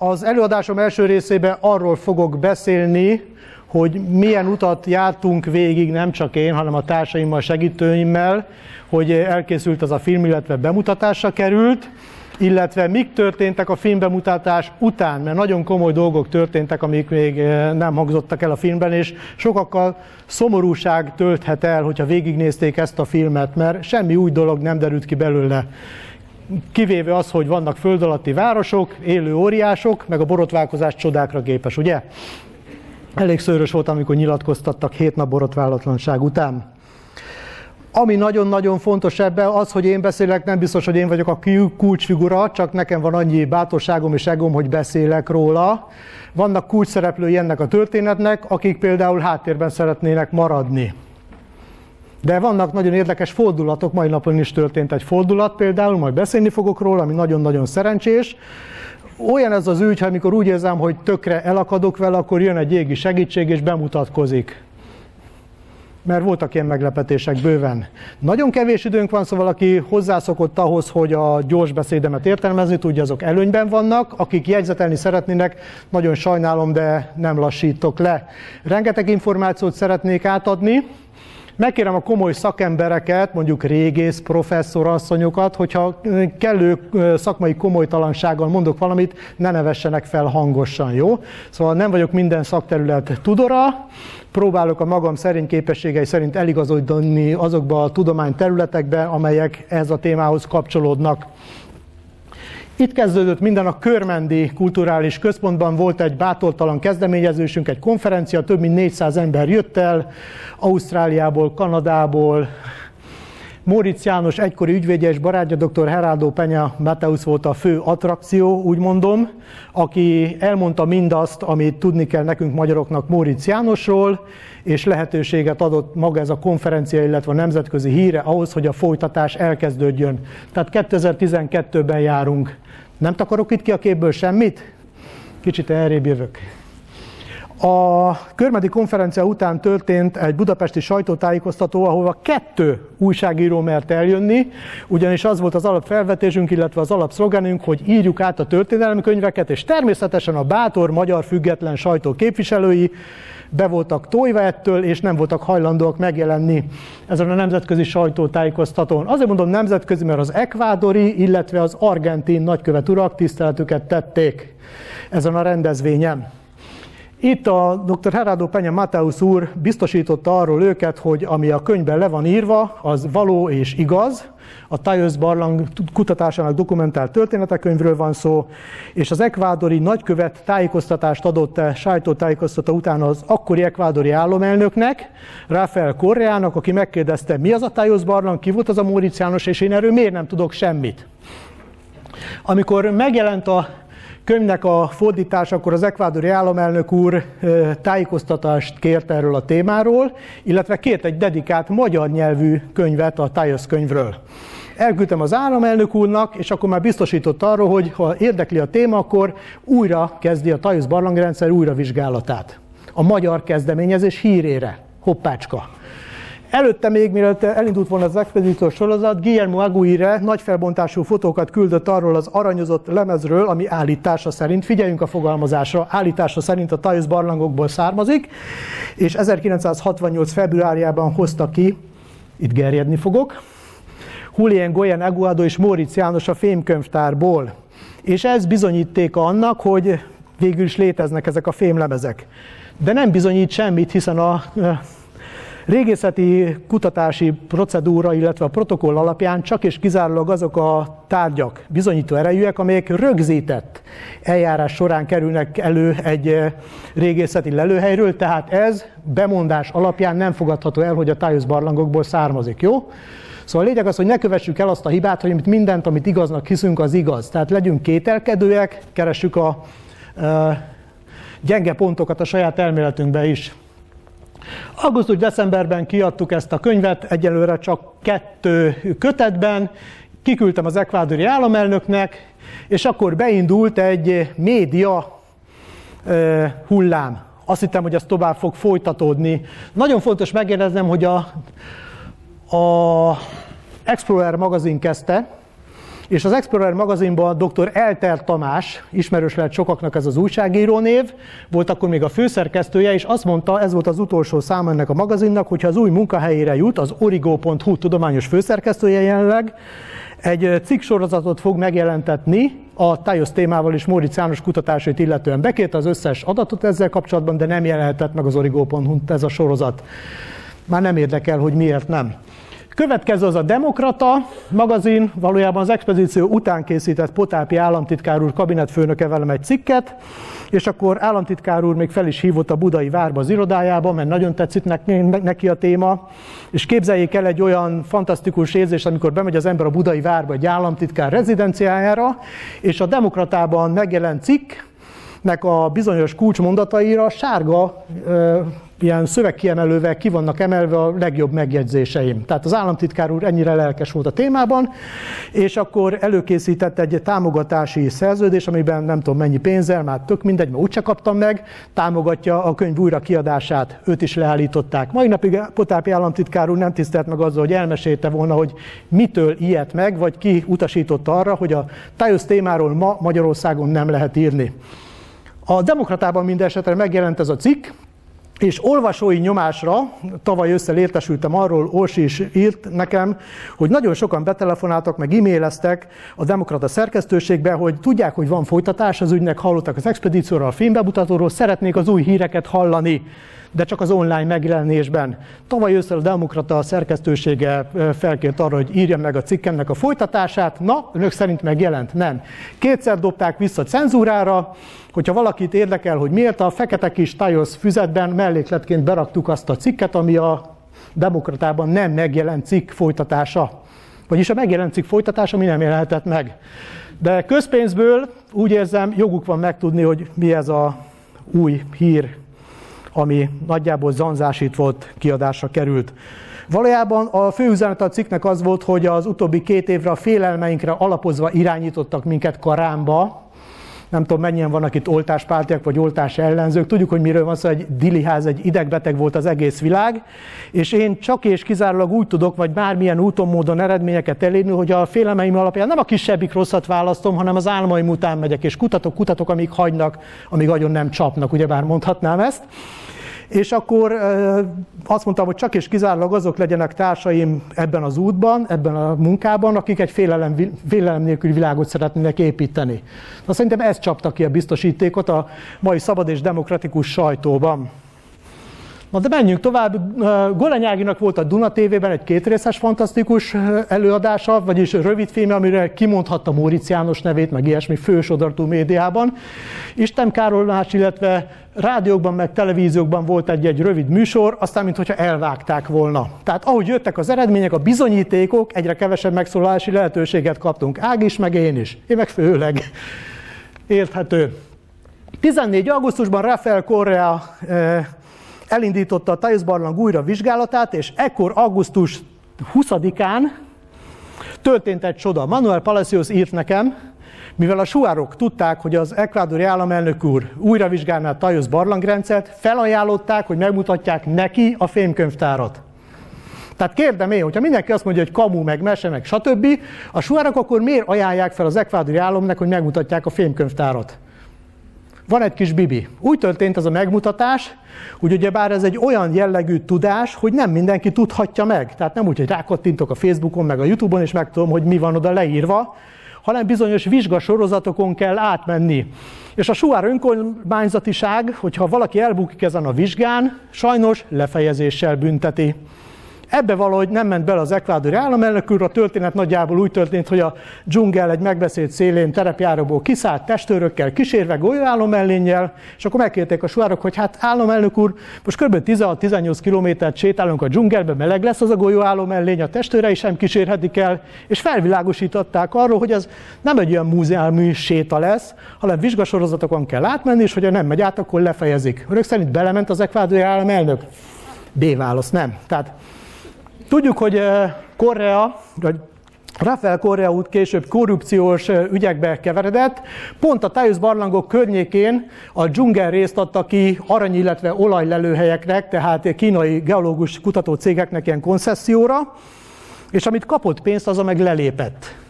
Az előadásom első részében arról fogok beszélni, hogy milyen utat jártunk végig, nem csak én, hanem a társaimmal, segítőimmel, hogy elkészült az a film, illetve bemutatásra került, illetve mik történtek a filmbemutatás után, mert nagyon komoly dolgok történtek, amik még eh, nem hangzottak el a filmben, és sokakkal szomorúság tölthet el, hogyha végignézték ezt a filmet, mert semmi új dolog nem derült ki belőle kivéve az, hogy vannak föld alatti városok, élő óriások, meg a borotválkozás csodákra képes, ugye? Elég szőrös volt, amikor nyilatkoztattak hét nap borotválatlanság után. Ami nagyon-nagyon fontos ebben az, hogy én beszélek, nem biztos, hogy én vagyok a kulcsfigura, csak nekem van annyi bátorságom és egom, hogy beszélek róla. Vannak kulcsszereplői ennek a történetnek, akik például háttérben szeretnének maradni. De vannak nagyon érdekes fordulatok, mai napon is történt egy fordulat például, majd beszélni fogok róla, ami nagyon-nagyon szerencsés. Olyan ez az ügy, amikor úgy érzem, hogy tökre elakadok vele, akkor jön egy égi segítség és bemutatkozik mert voltak ilyen meglepetések bőven. Nagyon kevés időnk van, szóval aki hozzászokott ahhoz, hogy a gyors beszédemet értelmezni tudja, azok előnyben vannak. Akik jegyzetelni szeretnének, nagyon sajnálom, de nem lassítok le. Rengeteg információt szeretnék átadni, Megkérem a komoly szakembereket, mondjuk régész, professzorasszonyokat, hogyha kellő szakmai komolytalansággal mondok valamit, ne nevessenek fel hangosan, jó? Szóval nem vagyok minden szakterület tudora, próbálok a magam szerint képességei szerint eligazodni azokba a tudományterületekbe, amelyek ez a témához kapcsolódnak. Itt kezdődött minden a Körmendi Kulturális Központban, volt egy bátortalan kezdeményezésünk, egy konferencia, több mint 400 ember jött el, Ausztráliából, Kanadából, Móricz János egykori ügyvédje és barátja, dr. Heraldo Penya Mateusz volt a fő attrakció, úgy mondom, aki elmondta mindazt, amit tudni kell nekünk magyaroknak Móricz Jánosról, és lehetőséget adott maga ez a konferencia, illetve a nemzetközi híre ahhoz, hogy a folytatás elkezdődjön. Tehát 2012-ben járunk. Nem takarok itt ki a képből semmit? Kicsit elrébb jövök. A körmedi konferencia után történt egy budapesti sajtótájékoztató, ahova kettő újságíró mert eljönni, ugyanis az volt az alapfelvetésünk, illetve az alapszlogenünk, hogy írjuk át a történelmi könyveket, és természetesen a bátor magyar független sajtó képviselői be voltak tojva ettől, és nem voltak hajlandóak megjelenni ezen a nemzetközi sajtótájékoztatón. Azért mondom nemzetközi, mert az ekvádori, illetve az argentin nagykövet urak tiszteletüket tették ezen a rendezvényen. Itt a dr. Herado Penya Mateusz úr biztosította arról őket, hogy ami a könyvben le van írva, az való és igaz. A Tajos barlang kutatásának dokumentált történetekönyvről van szó, és az ekvádori nagykövet tájékoztatást adott sajtótájékoztató után az akkori ekvádori államelnöknek, Rafael Correának, aki megkérdezte, mi az a Tajos barlang, ki volt az a Móricz János, és én erről miért nem tudok semmit. Amikor megjelent a könyvnek a fordítás, akkor az ekvádori államelnök úr tájékoztatást kért erről a témáról, illetve kért egy dedikált magyar nyelvű könyvet a Tájösz könyvről. Elküldtem az államelnök úrnak, és akkor már biztosított arról, hogy ha érdekli a téma, akkor újra kezdi a Tajusz barlangrendszer újra vizsgálatát. A magyar kezdeményezés hírére. Hoppácska. Előtte még, mielőtt elindult volna az expedíciós sorozat, Guillermo Aguirre nagy felbontású fotókat küldött arról az aranyozott lemezről, ami állítása szerint, figyeljünk a fogalmazásra, állítása szerint a Tajusz barlangokból származik, és 1968. februárjában hozta ki, itt gerjedni fogok, Julien Goyen Aguado és Móricz János a fémkönyvtárból. És ez bizonyítéka annak, hogy végül is léteznek ezek a fémlemezek. De nem bizonyít semmit, hiszen a régészeti kutatási procedúra, illetve a protokoll alapján csak és kizárólag azok a tárgyak bizonyító erejűek, amelyek rögzített eljárás során kerülnek elő egy eh, régészeti lelőhelyről, tehát ez bemondás alapján nem fogadható el, hogy a tájusz barlangokból származik, jó? Szóval a lényeg az, hogy ne kövessük el azt a hibát, hogy mindent, amit igaznak hiszünk, az igaz. Tehát legyünk kételkedőek, keressük a e, gyenge pontokat a saját elméletünkbe is. Augusztus-decemberben kiadtuk ezt a könyvet, egyelőre csak kettő kötetben, kiküldtem az ekvádori államelnöknek, és akkor beindult egy média hullám. Azt hittem, hogy ez tovább fog folytatódni. Nagyon fontos megjegyeznem, hogy a, a Explorer magazin kezdte, és az Explorer magazinban dr. Elter Tamás, ismerős lehet sokaknak ez az újságíró név, volt akkor még a főszerkesztője, és azt mondta, ez volt az utolsó szám ennek a magazinnak, hogyha az új munkahelyére jut, az origo.hu tudományos főszerkesztője jelenleg, egy cikksorozatot fog megjelentetni a TAJOS témával is Móricz János kutatásait illetően. Bekérte az összes adatot ezzel kapcsolatban, de nem jelenhetett meg az origo.hu ez a sorozat. Már nem érdekel, hogy miért nem. Következő az a Demokrata magazin, valójában az expedíció után készített Potápi államtitkár úr kabinetfőnöke velem egy cikket, és akkor államtitkár úr még fel is hívott a budai várba az irodájába, mert nagyon tetszik neki a téma, és képzeljék el egy olyan fantasztikus érzés, amikor bemegy az ember a budai várba egy államtitkár rezidenciájára, és a Demokratában megjelent cikk, nek a bizonyos kulcsmondataira sárga ilyen szövegkiemelővel ki vannak emelve a legjobb megjegyzéseim. Tehát az államtitkár úr ennyire lelkes volt a témában, és akkor előkészített egy támogatási szerződés, amiben nem tudom mennyi pénzzel, már tök mindegy, mert úgyse kaptam meg, támogatja a könyv újra kiadását, őt is leállították. Mai napig Potápi államtitkár úr nem tisztelt meg azzal, hogy elmesélte volna, hogy mitől ilyet meg, vagy ki utasította arra, hogy a tájusz témáról ma Magyarországon nem lehet írni. A Demokratában minden esetre megjelent ez a cikk, és olvasói nyomásra, tavaly össze értesültem arról, Orsi is írt nekem, hogy nagyon sokan betelefonáltak, meg e-maileztek a demokrata szerkesztőségbe, hogy tudják, hogy van folytatás az ügynek, hallottak az expedícióról, a filmbemutatóról, szeretnék az új híreket hallani de csak az online megjelenésben. Tavaly ősszel a Demokrata szerkesztősége felkért arra, hogy írja meg a cikkemnek a folytatását. Na, önök szerint megjelent? Nem. Kétszer dobták vissza cenzúrára, hogyha valakit érdekel, hogy miért a fekete kis Tajosz füzetben mellékletként beraktuk azt a cikket, ami a Demokratában nem megjelent cikk folytatása. Vagyis a megjelent cikk folytatása, ami nem jelenhetett meg. De közpénzből úgy érzem, joguk van megtudni, hogy mi ez a új hír ami nagyjából zanzásít volt, kiadásra került. Valójában a fő üzenet a cikknek az volt, hogy az utóbbi két évre a félelmeinkre alapozva irányítottak minket karámba, nem tudom mennyien vannak itt oltáspártiak vagy oltás ellenzők, tudjuk, hogy miről van szó, egy diliház, egy idegbeteg volt az egész világ, és én csak és kizárólag úgy tudok, vagy bármilyen úton, módon eredményeket elérni, hogy a félelmeim alapján nem a kisebbik rosszat választom, hanem az álmaim után megyek, és kutatok, kutatok, amíg hagynak, amíg agyon nem csapnak, ugyebár mondhatnám ezt. És akkor azt mondtam, hogy csak és kizárólag azok legyenek társaim ebben az útban, ebben a munkában, akik egy félelem, félelem nélküli világot szeretnének építeni. Na, szerintem ez csapta ki a biztosítékot a mai szabad és demokratikus sajtóban. Na de menjünk tovább. Golanyáginak volt a Duna TV-ben egy kétrészes fantasztikus előadása, vagyis rövid filmje, amire kimondhatta Móricz János nevét, meg ilyesmi fősodartú médiában. Isten Károlás, illetve rádiókban, meg televíziókban volt egy-egy rövid műsor, aztán mintha elvágták volna. Tehát ahogy jöttek az eredmények, a bizonyítékok, egyre kevesebb megszólalási lehetőséget kaptunk. Ág is, meg én is. Én meg főleg. Érthető. 14. augusztusban Rafael Correa elindította a Tajus barlang újra vizsgálatát, és ekkor augusztus 20-án történt egy csoda. Manuel Palacios írt nekem, mivel a suárok tudták, hogy az ekvádori államelnök úr újra vizsgálná a Tajus barlangrendszert, felajánlották, hogy megmutatják neki a fémkönyvtárat. Tehát kérdem én, hogyha mindenki azt mondja, hogy kamu, meg mese, meg stb., a suárok akkor miért ajánlják fel az ekvádori államnak, hogy megmutatják a fémkönyvtárat? Van egy kis bibi. Úgy történt ez a megmutatás, hogy ugyebár ez egy olyan jellegű tudás, hogy nem mindenki tudhatja meg. Tehát nem úgy, hogy rákattintok a Facebookon, meg a Youtube-on, és megtudom, hogy mi van oda leírva, hanem bizonyos vizsgasorozatokon kell átmenni. És a Suár önkormányzatiság, hogyha valaki elbukik ezen a vizsgán, sajnos lefejezéssel bünteti. Ebbe valahogy nem ment bele az ekvádori államelnök úr, a történet nagyjából úgy történt, hogy a dzsungel egy megbeszélt szélén terepjáróból kiszállt testőrökkel, kísérve golyóállomellénnyel, és akkor megkérték a suárok, hogy hát államelnök úr, most kb. 16-18 kilométert sétálunk a dzsungelbe, meleg lesz az a golyóállomellény, a testőrei sem kísérhetik el, és felvilágosították arról, hogy ez nem egy olyan múzeumi séta lesz, hanem vizsgasorozatokon kell átmenni, és hogyha nem megy át, akkor lefejezik. Örök szerint belement az ekvádori államelnök? B válasz, nem. Tehát Tudjuk, hogy eh, Korea, vagy Rafael Korea út később korrupciós eh, ügyekbe keveredett. Pont a Tájusz barlangok környékén a dzsungel részt adta ki arany, illetve olajlelőhelyeknek, tehát kínai geológus kutató cégeknek ilyen koncesszióra, és amit kapott pénzt, az a meg lelépett.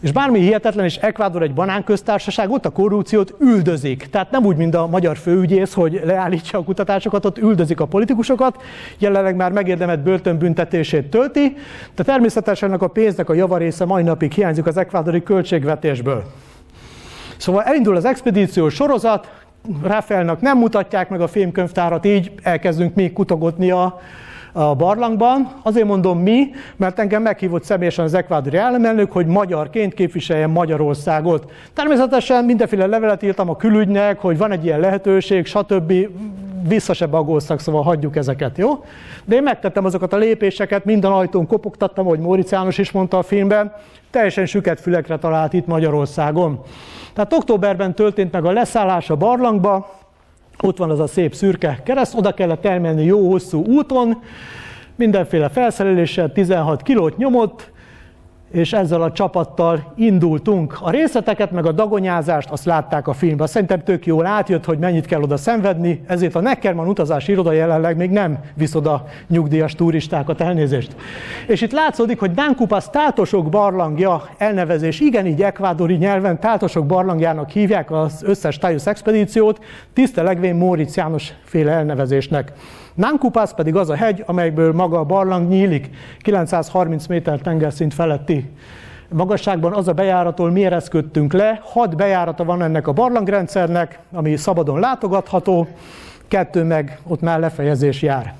És bármi hihetetlen, és Ekvádor egy banánköztársaság, ott a korrupciót üldözik. Tehát nem úgy, mint a magyar főügyész, hogy leállítsa a kutatásokat, ott üldözik a politikusokat, jelenleg már megérdemelt börtönbüntetését tölti, de természetesen a pénznek a javarésze mai napig hiányzik az ekvádori költségvetésből. Szóval elindul az expedíciós sorozat, Rafaelnak nem mutatják meg a filmkönyvtárat, így elkezdünk még kutagodni a, a barlangban. Azért mondom mi, mert engem meghívott személyesen az ekvádori államelnök, hogy magyarként képviseljem Magyarországot. Természetesen mindenféle levelet írtam a külügynek, hogy van egy ilyen lehetőség, stb. Vissza se bagóztak, szóval hagyjuk ezeket, jó? De én megtettem azokat a lépéseket, minden ajtón kopogtattam, ahogy Móricz János is mondta a filmben, teljesen süket fülekre talált itt Magyarországon. Tehát októberben történt meg a leszállás a barlangba, ott van az a szép szürke kereszt, oda kellett elmenni jó hosszú úton, mindenféle felszereléssel 16 kilót nyomott, és ezzel a csapattal indultunk. A részleteket, meg a dagonyázást azt látták a filmben. Szerintem tök jól átjött, hogy mennyit kell oda szenvedni, ezért a Neckerman utazási iroda jelenleg még nem visz oda nyugdíjas turistákat, elnézést. És itt látszódik, hogy Nánkupasz tátosok barlangja elnevezés, igen, így ekvádori nyelven tátosok barlangjának hívják az összes Tajusz expedíciót, tiszta legvén Móricz János féle elnevezésnek. Nankupász pedig az a hegy, amelyből maga a barlang nyílik, 930 méter tengerszint feletti magasságban az a bejáratól mi ereszkedtünk le. Hat bejárata van ennek a barlangrendszernek, ami szabadon látogatható, kettő meg ott már lefejezés jár.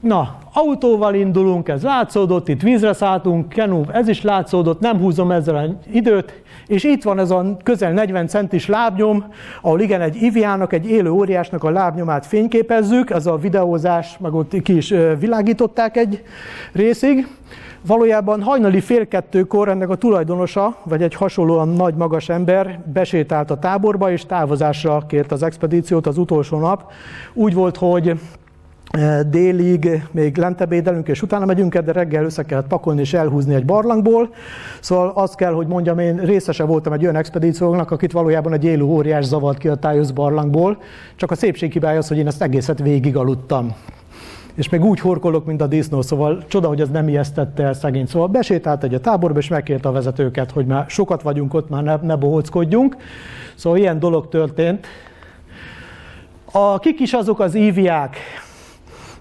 Na, autóval indulunk, ez látszódott, itt vízre szálltunk, kenú, ez is látszódott, nem húzom ezzel időt, és itt van ez a közel 40 centis lábnyom, ahol igen, egy iviának, egy élő óriásnak a lábnyomát fényképezzük, ez a videózás, meg ott ki is világították egy részig. Valójában hajnali fél kettőkor ennek a tulajdonosa, vagy egy hasonlóan nagy magas ember besétált a táborba, és távozásra kért az expedíciót az utolsó nap. Úgy volt, hogy délig még lentebédelünk, és utána megyünk, de reggel össze kellett pakolni és elhúzni egy barlangból. Szóval azt kell, hogy mondjam, én részese voltam egy olyan expedíciónak, akit valójában egy élő óriás zavart ki a tájusz barlangból, csak a szépség hibája az, hogy én ezt egészet végig aludtam. És még úgy horkolok, mint a disznó, szóval csoda, hogy ez nem ijesztette el szegény. Szóval besétált egy a táborba, és megkérte a vezetőket, hogy már sokat vagyunk ott, már ne, ne bohóckodjunk. Szóval ilyen dolog történt. A kik is azok az íviák,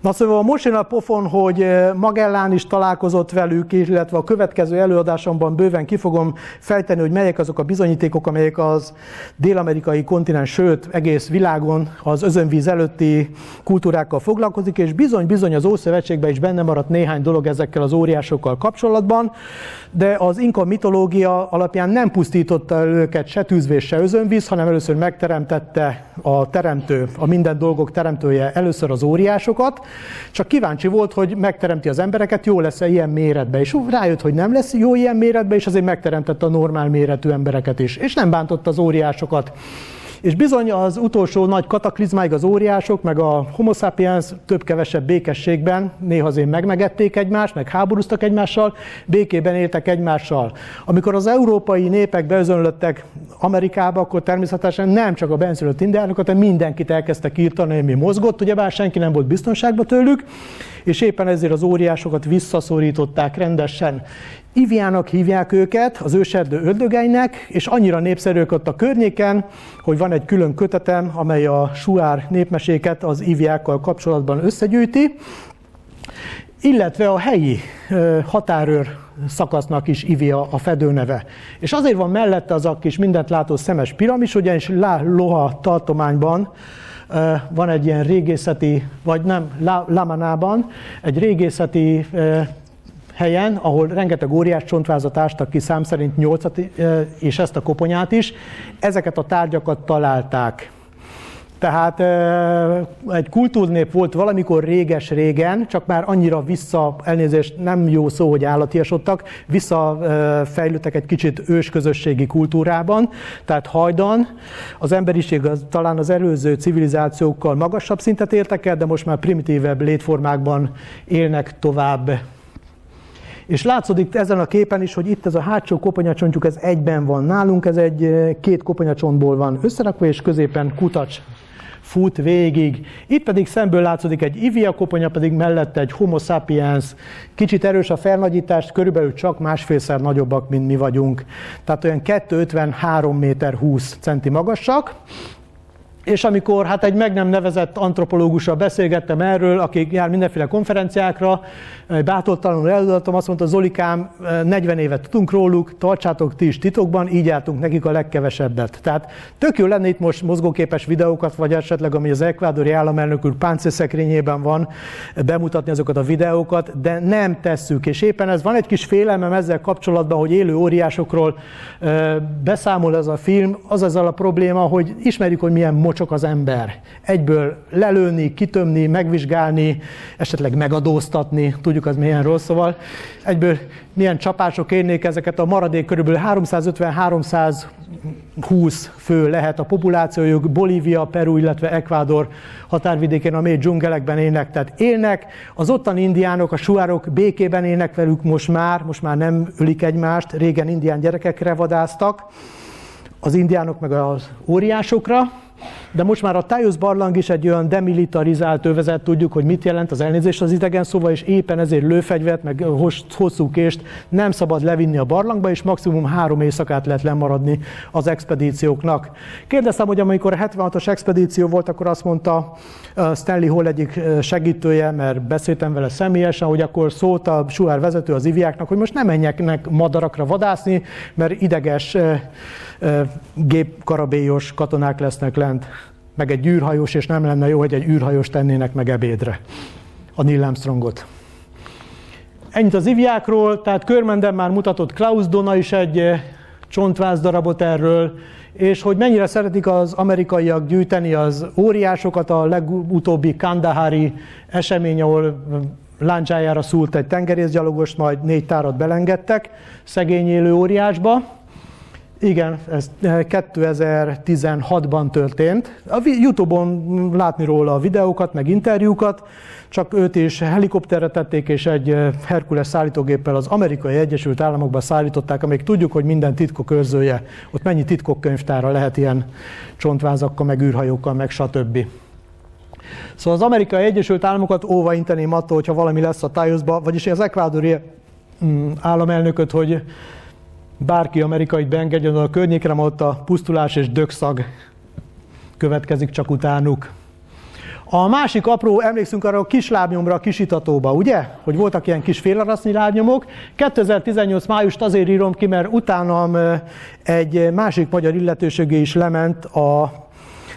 Na szóval most jön a pofon, hogy eh, Magellán is találkozott velük, illetve a következő előadásomban bőven ki fogom fejteni, hogy melyek azok a bizonyítékok, amelyek az dél-amerikai kontinens, sőt egész világon az özönvíz előtti kultúrákkal foglalkozik, és bizony-bizony az Ószövetségben is benne maradt néhány dolog ezekkel az óriásokkal kapcsolatban, de az inka mitológia alapján nem pusztította el őket se tűzvész, se özönvíz, hanem először megteremtette a teremtő, a minden dolgok teremtője először az óriásokat, csak kíváncsi volt, hogy megteremti az embereket, jó lesz-e ilyen méretbe. És rájött, hogy nem lesz jó ilyen méretbe, és azért megteremtette a normál méretű embereket is. És nem bántotta az óriásokat. És bizony az utolsó nagy kataklizmáig az óriások, meg a homo sapiens több-kevesebb békességben, néha azért megmegették egymást, meg háborúztak egymással, békében éltek egymással. Amikor az európai népek beözönlöttek Amerikába, akkor természetesen nem csak a benszülött indiánokat, hanem mindenkit elkezdtek írtani, ami mozgott, ugyebár senki nem volt biztonságban tőlük, és éppen ezért az óriásokat visszaszorították rendesen. Iviának hívják őket, az őserdő ördögeinek, és annyira népszerűek ott a környéken, hogy van egy külön kötetem, amely a suár népmeséket az iviákkal kapcsolatban összegyűjti, illetve a helyi határőr szakasznak is Ivia a fedőneve. És azért van mellette az a kis mindent látó szemes piramis, ugyanis Loha tartományban van egy ilyen régészeti, vagy nem, Lamanában, egy régészeti helyen, ahol rengeteg óriás csontvázat ástak ki, szám szerint nyolcat, és ezt a koponyát is, ezeket a tárgyakat találták. Tehát egy kultúrnép volt valamikor réges-régen, csak már annyira vissza, elnézést nem jó szó, hogy állatiasodtak, visszafejlődtek egy kicsit ősközösségi kultúrában, tehát hajdan az emberiség az, talán az előző civilizációkkal magasabb szintet értek el, de most már primitívebb létformákban élnek tovább. És látszódik ezen a képen is, hogy itt ez a hátsó koponyacsontjuk, ez egyben van nálunk, ez egy két koponyacsontból van összerakva, és középen kutacs fut végig. Itt pedig szemből látszik egy ivia koponya, pedig mellette egy homo sapiens, kicsit erős a felnagyítást, körülbelül csak másfélszer nagyobbak, mint mi vagyunk. Tehát olyan 2,53 méter 20 centi magasak, és amikor hát egy meg nem nevezett antropológussal beszélgettem erről, aki jár mindenféle konferenciákra, bátortalanul eladatom, azt mondta, Zolikám, 40 évet tudunk róluk, tartsátok ti is titokban, így jártunk nekik a legkevesebbet. Tehát tök jó lenne itt most mozgóképes videókat, vagy esetleg, ami az ekvádori államelnök úr páncélszekrényében van, bemutatni azokat a videókat, de nem tesszük. És éppen ez van egy kis félelmem ezzel kapcsolatban, hogy élő óriásokról beszámol ez a film, az ezzel a probléma, hogy ismerjük, hogy milyen mocsok az ember. Egyből lelőni, kitömni, megvizsgálni, esetleg megadóztatni, tudjuk az milyen rossz, szóval egyből milyen csapások érnék ezeket a maradék körülbelül 350-320 fő lehet a populációjuk, Bolívia, Peru, illetve Ekvádor határvidékén, a mély dzsungelekben élnek, tehát élnek, az ottani indiánok, a suárok békében élnek velük most már, most már nem ölik egymást, régen indián gyerekekre vadáztak, az indiánok meg az óriásokra, de most már a Tájusz barlang is egy olyan demilitarizált övezet, tudjuk, hogy mit jelent az elnézés az idegen szóval, és éppen ezért lőfegyvert, meg hosszú kést nem szabad levinni a barlangba, és maximum három éjszakát lehet lemaradni az expedícióknak. Kérdeztem, hogy amikor a 76-os expedíció volt, akkor azt mondta Stanley Hall egyik segítője, mert beszéltem vele személyesen, hogy akkor szólt a Suhár vezető az iviáknak, hogy most nem menjeknek madarakra vadászni, mert ideges gépkarabélyos katonák lesznek lent, meg egy űrhajós, és nem lenne jó, hogy egy űrhajós tennének meg ebédre a Neil Armstrongot. Ennyit az iviákról, tehát Körmenden már mutatott Klaus Dona is egy csontváz darabot erről, és hogy mennyire szeretik az amerikaiak gyűjteni az óriásokat, a legutóbbi Kandahari esemény, ahol láncsájára szúlt egy tengerészgyalogos, majd négy tárat belengedtek szegény élő óriásba. Igen, ez 2016-ban történt. A Youtube-on látni róla a videókat, meg interjúkat, csak őt is helikopterre tették, és egy Herkules szállítógéppel az amerikai Egyesült Államokba szállították, amíg tudjuk, hogy minden titkok őrzője, ott mennyi titkokkönyvtára lehet ilyen csontvázakkal, meg űrhajókkal, meg stb. Szóval az amerikai Egyesült Államokat óva inteném attól, hogyha valami lesz a tájuszba, vagyis az ekvádori mm, államelnököt, hogy bárki amerikai beengedjen a környékre, ott a pusztulás és dögszag következik csak utánuk. A másik apró, emlékszünk arra a kis lábnyomra a kisitatóba, ugye? Hogy voltak ilyen kis félarasznyi lábnyomok. 2018 májust azért írom ki, mert utánam egy másik magyar illetőségé is lement a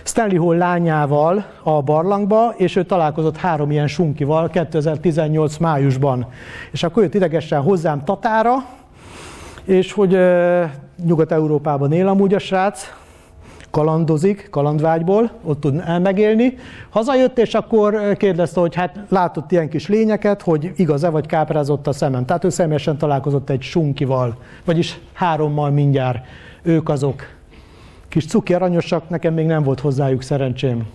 Stanley Hall lányával a barlangba, és ő találkozott három ilyen sunkival 2018 májusban. És akkor jött idegesen hozzám Tatára, és hogy Nyugat-Európában él amúgy a srác, kalandozik, kalandvágyból, ott tud elmegélni. Hazajött, és akkor kérdezte, hogy hát látott ilyen kis lényeket, hogy igaz-e, vagy káprázott a szemem. Tehát ő személyesen találkozott egy sunkival, vagyis hárommal mindjárt. Ők azok. Kis cuki aranyosak, nekem még nem volt hozzájuk szerencsém.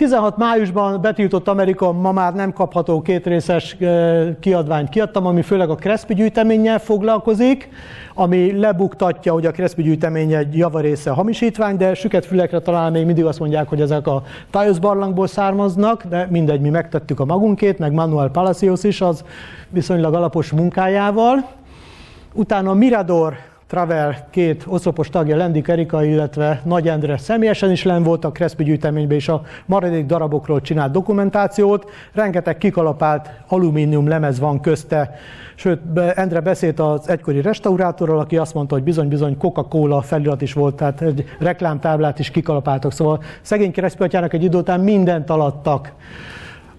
16 májusban betiltott Amerika ma már nem kapható kétrészes kiadványt kiadtam, ami főleg a Crespi gyűjteménnyel foglalkozik, ami lebuktatja, hogy a Crespi gyűjtemény egy javarésze hamisítvány, de süket fülekre talán még mindig azt mondják, hogy ezek a Tajos barlangból származnak, de mindegy, mi megtettük a magunkét, meg Manuel Palacios is az viszonylag alapos munkájával. Utána Mirador Travel két oszlopos tagja, Lendik Erika, illetve Nagy Endre személyesen is len volt a Crespi gyűjteményben, és a maradék darabokról csinált dokumentációt. Rengeteg kikalapált alumínium lemez van közte, sőt, Endre beszélt az egykori restaurátorral, aki azt mondta, hogy bizony-bizony Coca-Cola felirat is volt, tehát egy reklámtáblát is kikalapáltak. Szóval szegény Crespi atyának egy idő után mindent alattak.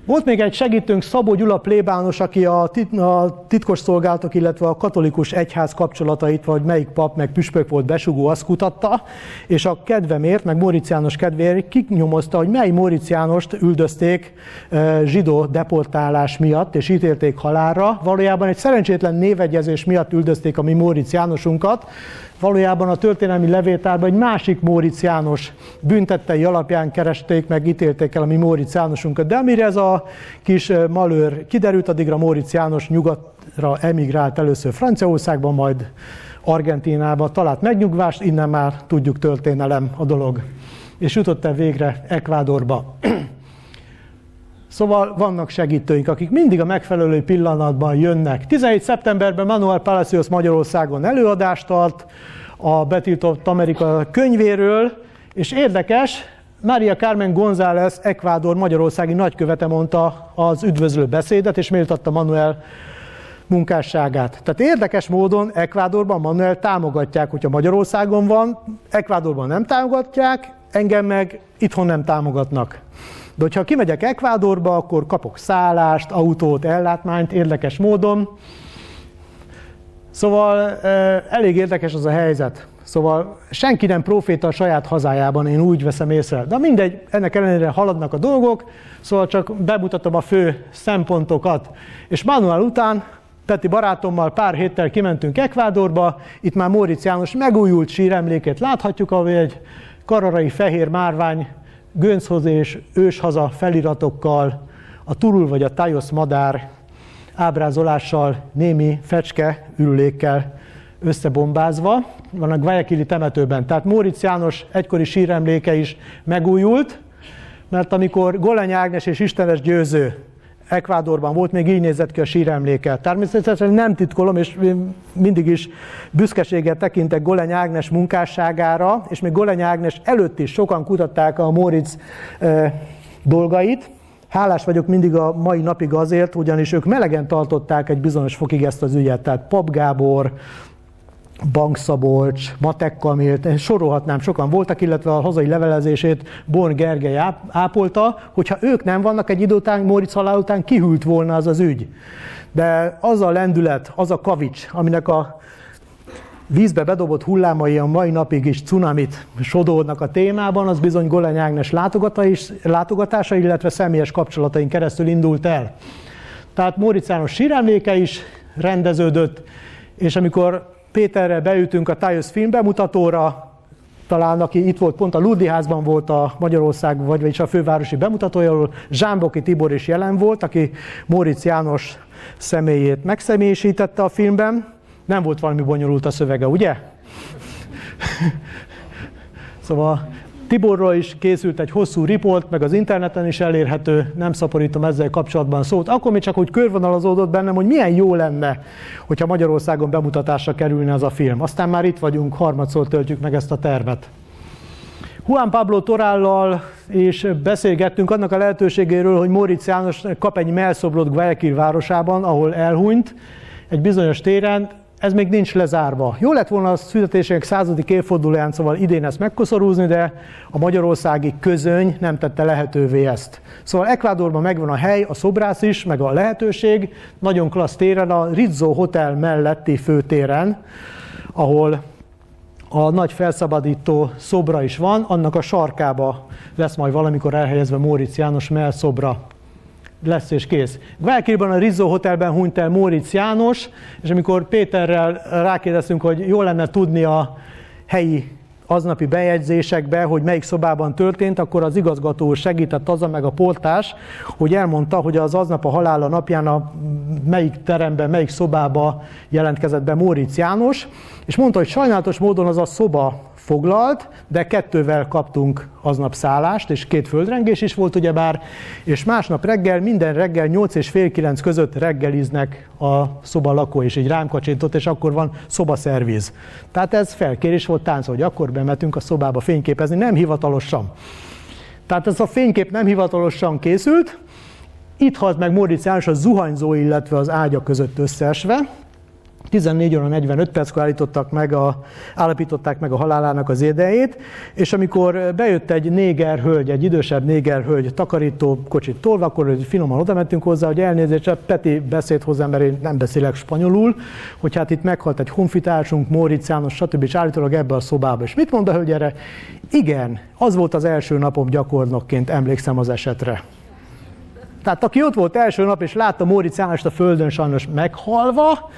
Volt még egy segítőnk, Szabó Gyula plébános, aki a, tit- a titkos szolgálatok, illetve a katolikus egyház kapcsolatait, vagy melyik pap, meg püspök volt besugó, azt kutatta, és a kedvemért, meg Móricz kedvéért kinyomozta, hogy mely Móricz üldözték e, zsidó deportálás miatt, és ítélték halálra. Valójában egy szerencsétlen névegyezés miatt üldözték a mi Móricz valójában a történelmi levétárban egy másik Móricz János büntettei alapján keresték meg, ítélték el a mi Móricz Jánosunkat. De amire ez a kis malőr kiderült, addigra Móricz János nyugatra emigrált először Franciaországban, majd Argentinába talált megnyugvást, innen már tudjuk történelem a dolog és jutott el végre Ekvádorba. Szóval vannak segítőink, akik mindig a megfelelő pillanatban jönnek. 17. szeptemberben Manuel Palacios Magyarországon előadást tart a betiltott Amerika könyvéről, és érdekes, Mária Carmen González, Ekvádor Magyarországi nagykövete mondta az üdvözlő beszédet, és méltatta Manuel munkásságát. Tehát érdekes módon Ekvádorban Manuel támogatják, hogyha Magyarországon van, Ekvádorban nem támogatják, engem meg itthon nem támogatnak. De hogyha kimegyek Ekvádorba, akkor kapok szállást, autót, ellátmányt, érdekes módon. Szóval elég érdekes az a helyzet. Szóval senki nem proféta a saját hazájában, én úgy veszem észre. De mindegy, ennek ellenére haladnak a dolgok, szóval csak bemutatom a fő szempontokat. És Manuel után Peti barátommal pár héttel kimentünk Ekvádorba, itt már Móricz János megújult síremlékét láthatjuk, ahol egy kararai fehér márvány gőnzhoz és őshaza feliratokkal, a turul vagy a tájosz madár ábrázolással, némi fecske ürülékkel összebombázva, van a Guayaquili temetőben. Tehát Móricz János egykori síremléke is megújult, mert amikor Goleny Ágnes és Istenes Győző Ekvádorban volt, még így nézett ki a síremléke. Természetesen nem titkolom, és mindig is büszkeséget tekintek Goleny Ágnes munkásságára, és még Goleny Ágnes előtt is sokan kutatták a Móricz e, dolgait. Hálás vagyok mindig a mai napig azért, ugyanis ők melegen tartották egy bizonyos fokig ezt az ügyet. Tehát Pap Gábor, Bankszabolcs, Matek Kamilt, sorolhatnám, sokan voltak, illetve a hazai levelezését Born Gergely ápolta, hogyha ők nem vannak egy idő után, Móricz halál után kihűlt volna az az ügy. De az a lendület, az a kavics, aminek a vízbe bedobott hullámai a mai napig is cunamit sodódnak a témában, az bizony Goleny Ágnes látogatása, illetve személyes kapcsolataink keresztül indult el. Tehát Móricz János síremléke is rendeződött, és amikor Péterrel beütünk a Tájösz film bemutatóra, talán aki itt volt, pont a Ludi házban volt a Magyarország, vagy vagyis a fővárosi bemutatója, ahol Zsámboki Tibor is jelen volt, aki Móricz János személyét megszemélyisítette a filmben. Nem volt valami bonyolult a szövege, ugye? szóval Tiborról is készült egy hosszú riport, meg az interneten is elérhető, nem szaporítom ezzel kapcsolatban szót. Akkor még csak úgy körvonalazódott bennem, hogy milyen jó lenne, hogyha Magyarországon bemutatásra kerülne ez a film. Aztán már itt vagyunk, harmadszor töltjük meg ezt a tervet. Juan Pablo Torállal és beszélgettünk annak a lehetőségéről, hogy Moritz János kap egy melszobrot Guayaquil városában, ahol elhunyt, egy bizonyos téren, ez még nincs lezárva. Jó lett volna a születésének századik évfordulóján, szóval idén ezt megkoszorúzni, de a magyarországi közöny nem tette lehetővé ezt. Szóval Ekvádorban megvan a hely, a szobrász is, meg a lehetőség, nagyon klassz téren, a Rizzo Hotel melletti főtéren, ahol a nagy felszabadító szobra is van, annak a sarkába lesz majd valamikor elhelyezve Móricz János melszobra lesz és kész. Guayaquilban a Rizzo Hotelben hunyt el Móricz János, és amikor Péterrel rákérdeztünk, hogy jó lenne tudni a helyi aznapi bejegyzésekbe, hogy melyik szobában történt, akkor az igazgató segített az, meg a portás, hogy elmondta, hogy az aznap a halála napján a melyik teremben, melyik szobába jelentkezett be Móricz János, és mondta, hogy sajnálatos módon az a szoba foglalt, de kettővel kaptunk aznap szállást, és két földrengés is volt ugyebár, és másnap reggel, minden reggel 8 és fél 9 között reggeliznek a szoba lakó, és így rám kacsintott, és akkor van szobaszerviz. Tehát ez felkérés volt tánc, hogy akkor bemetünk a szobába fényképezni, nem hivatalosan. Tehát ez a fénykép nem hivatalosan készült, itt halt meg Moritz János a zuhanyzó, illetve az ágya között összeesve, 14 óra 45 perckor állítottak meg a, állapították meg a halálának az idejét, és amikor bejött egy néger hölgy, egy idősebb néger hölgy takarító kocsit tolva, akkor finoman oda mentünk hozzá, hogy elnézést, Peti beszélt hozzá, mert én nem beszélek spanyolul, hogy hát itt meghalt egy honfitársunk, Móricz János, stb. és állítólag ebbe a szobába. És mit mond a hölgy erre? Igen, az volt az első napom gyakornokként, emlékszem az esetre. Tehát aki ott volt első nap, és látta Móricz Jánost a földön sajnos meghalva,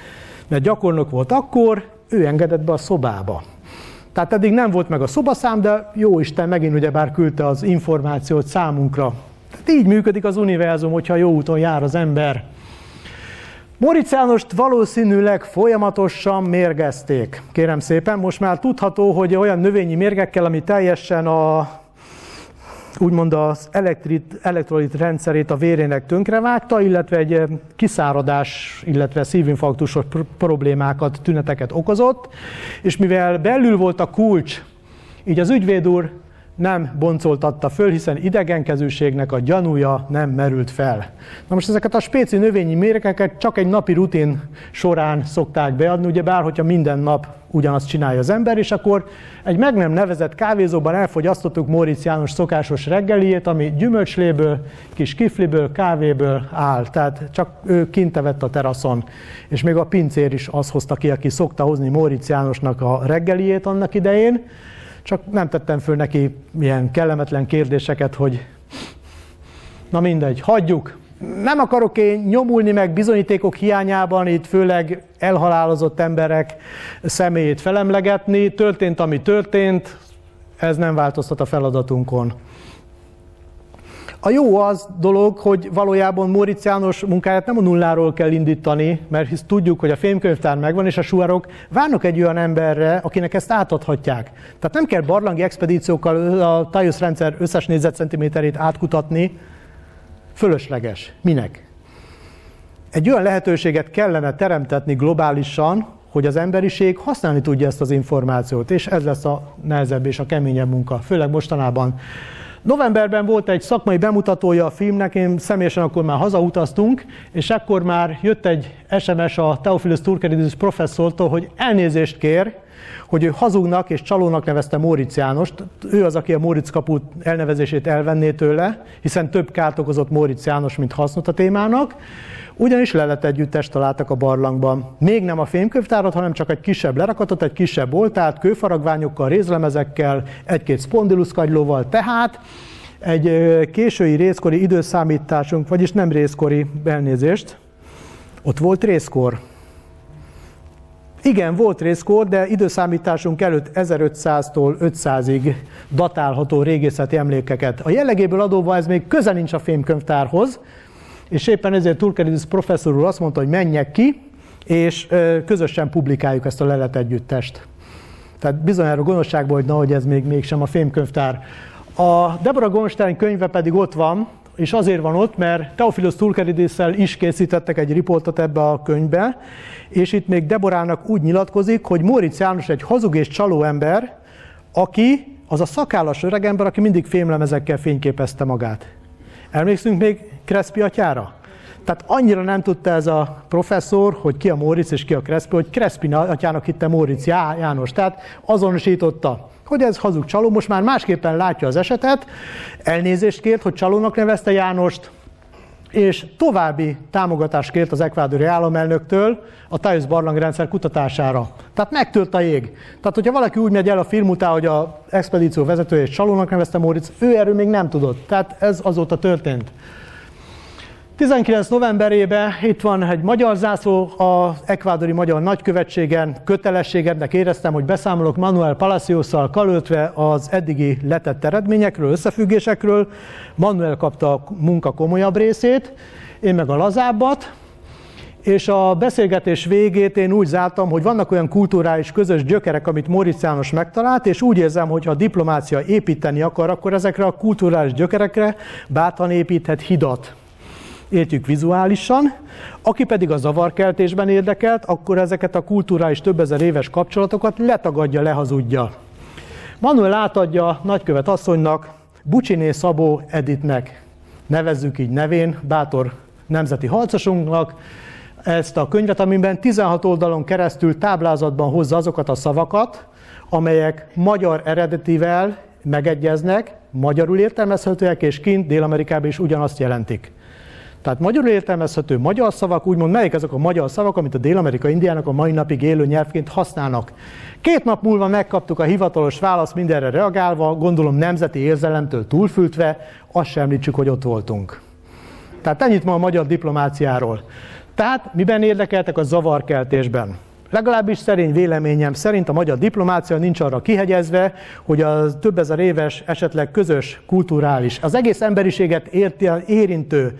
mert gyakornok volt akkor, ő engedett be a szobába. Tehát eddig nem volt meg a szobaszám, de jó Isten megint ugyebár küldte az információt számunkra. Tehát így működik az univerzum, hogyha jó úton jár az ember. Moritz Jánost valószínűleg folyamatosan mérgezték. Kérem szépen, most már tudható, hogy olyan növényi mérgekkel, ami teljesen a úgymond az elektrit, elektrolit rendszerét a vérének tönkrevágta, illetve egy kiszáradás, illetve szívinfarktusos problémákat, tüneteket okozott, és mivel belül volt a kulcs, így az ügyvéd úr nem boncoltatta föl, hiszen idegenkezőségnek a gyanúja nem merült fel. Na most ezeket a spéci növényi mérekeket csak egy napi rutin során szokták beadni, ugye bár hogyha minden nap ugyanazt csinálja az ember, és akkor egy meg nem nevezett kávézóban elfogyasztottuk Móricz János szokásos reggeliét, ami gyümölcsléből, kis kifliből, kávéből áll. Tehát csak ő kint evett a teraszon, és még a pincér is az hozta ki, aki szokta hozni Móricz Jánosnak a reggeliét annak idején, csak nem tettem föl neki ilyen kellemetlen kérdéseket, hogy na mindegy, hagyjuk. Nem akarok én nyomulni meg bizonyítékok hiányában, itt főleg elhalálozott emberek személyét felemlegetni. Történt, ami történt, ez nem változtat a feladatunkon. A jó az dolog, hogy valójában Móricz János munkáját nem a nulláról kell indítani, mert hisz tudjuk, hogy a fémkönyvtár megvan, és a suárok várnak egy olyan emberre, akinek ezt átadhatják. Tehát nem kell barlangi expedíciókkal a Tajus rendszer összes négyzetcentiméterét átkutatni, fölösleges. Minek? Egy olyan lehetőséget kellene teremtetni globálisan, hogy az emberiség használni tudja ezt az információt, és ez lesz a nehezebb és a keményebb munka, főleg mostanában Novemberben volt egy szakmai bemutatója a filmnek, én személyesen akkor már hazautaztunk, és akkor már jött egy SMS a Theophilus Turkeridis professzortól, hogy elnézést kér, hogy ő hazugnak és csalónak nevezte Móricz Jánost. Ő az, aki a Móricz kaput elnevezését elvenné tőle, hiszen több kárt okozott Móricz János, mint hasznot a témának. Ugyanis lelet együttest találtak a barlangban. Még nem a fémkönyvtárat, hanem csak egy kisebb lerakatot, egy kisebb oltát, kőfaragványokkal, rézlemezekkel, egy-két spondyluszkagylóval, tehát egy késői részkori időszámításunk, vagyis nem részkori elnézést, ott volt részkor. Igen, volt részkor, de időszámításunk előtt 1500-tól 500-ig datálható régészeti emlékeket. A jellegéből adóva ez még közel nincs a fémkönyvtárhoz, és éppen ezért Tulkeridis professzor úr azt mondta, hogy menjek ki, és közösen publikáljuk ezt a lelet együttest. Tehát bizonyára gonoszságból, hogy na, hogy ez még mégsem a fémkönyvtár. A Deborah Gonstein könyve pedig ott van, és azért van ott, mert Teofilos Tulkeridisszel is készítettek egy riportot ebbe a könyvbe, és itt még Deborának úgy nyilatkozik, hogy Móricz János egy hazug és csaló ember, aki az a szakállas öregember, aki mindig fémlemezekkel fényképezte magát. Emlékszünk még Crespi atyára? Tehát annyira nem tudta ez a professzor, hogy ki a Móricz és ki a Crespi, hogy Crespi atyának hitte Móricz János. Tehát azonosította, hogy ez hazug csaló. Most már másképpen látja az esetet, elnézést kért, hogy csalónak nevezte Jánost, és további támogatást kért az ekvádori államelnöktől a Tajus barlangrendszer kutatására. Tehát megtört a jég. Tehát, hogyha valaki úgy megy el a film után, hogy a expedíció vezetője és csalónak nevezte Móricz, ő erről még nem tudott. Tehát ez azóta történt. 19 novemberében itt van egy magyar zászló az ekvádori magyar nagykövetségen. Kötelességemnek éreztem, hogy beszámolok Manuel Palaciosszal kalöltve az eddigi letett eredményekről, összefüggésekről. Manuel kapta a munka komolyabb részét, én meg a lazábbat. És a beszélgetés végét én úgy zártam, hogy vannak olyan kulturális közös gyökerek, amit János megtalált, és úgy érzem, hogy ha a diplomácia építeni akar, akkor ezekre a kulturális gyökerekre bátran építhet hidat értjük vizuálisan, aki pedig a zavarkeltésben érdekelt, akkor ezeket a kulturális több ezer éves kapcsolatokat letagadja, lehazudja. Manuel átadja nagykövet asszonynak, Bucsiné Szabó Editnek, nevezzük így nevén, bátor nemzeti harcosunknak, ezt a könyvet, amiben 16 oldalon keresztül táblázatban hozza azokat a szavakat, amelyek magyar eredetivel megegyeznek, magyarul értelmezhetőek, és kint Dél-Amerikában is ugyanazt jelentik. Tehát magyarul értelmezhető magyar szavak, úgymond melyik azok a magyar szavak, amit a dél-amerikai indiának a mai napig élő nyelvként használnak. Két nap múlva megkaptuk a hivatalos választ mindenre reagálva, gondolom nemzeti érzelemtől túlfültve, azt sem említsük, hogy ott voltunk. Tehát ennyit ma a magyar diplomáciáról. Tehát miben érdekeltek a zavarkeltésben? Legalábbis szerény véleményem szerint a magyar diplomácia nincs arra kihegyezve, hogy a több ezer éves, esetleg közös, kulturális, az egész emberiséget érintő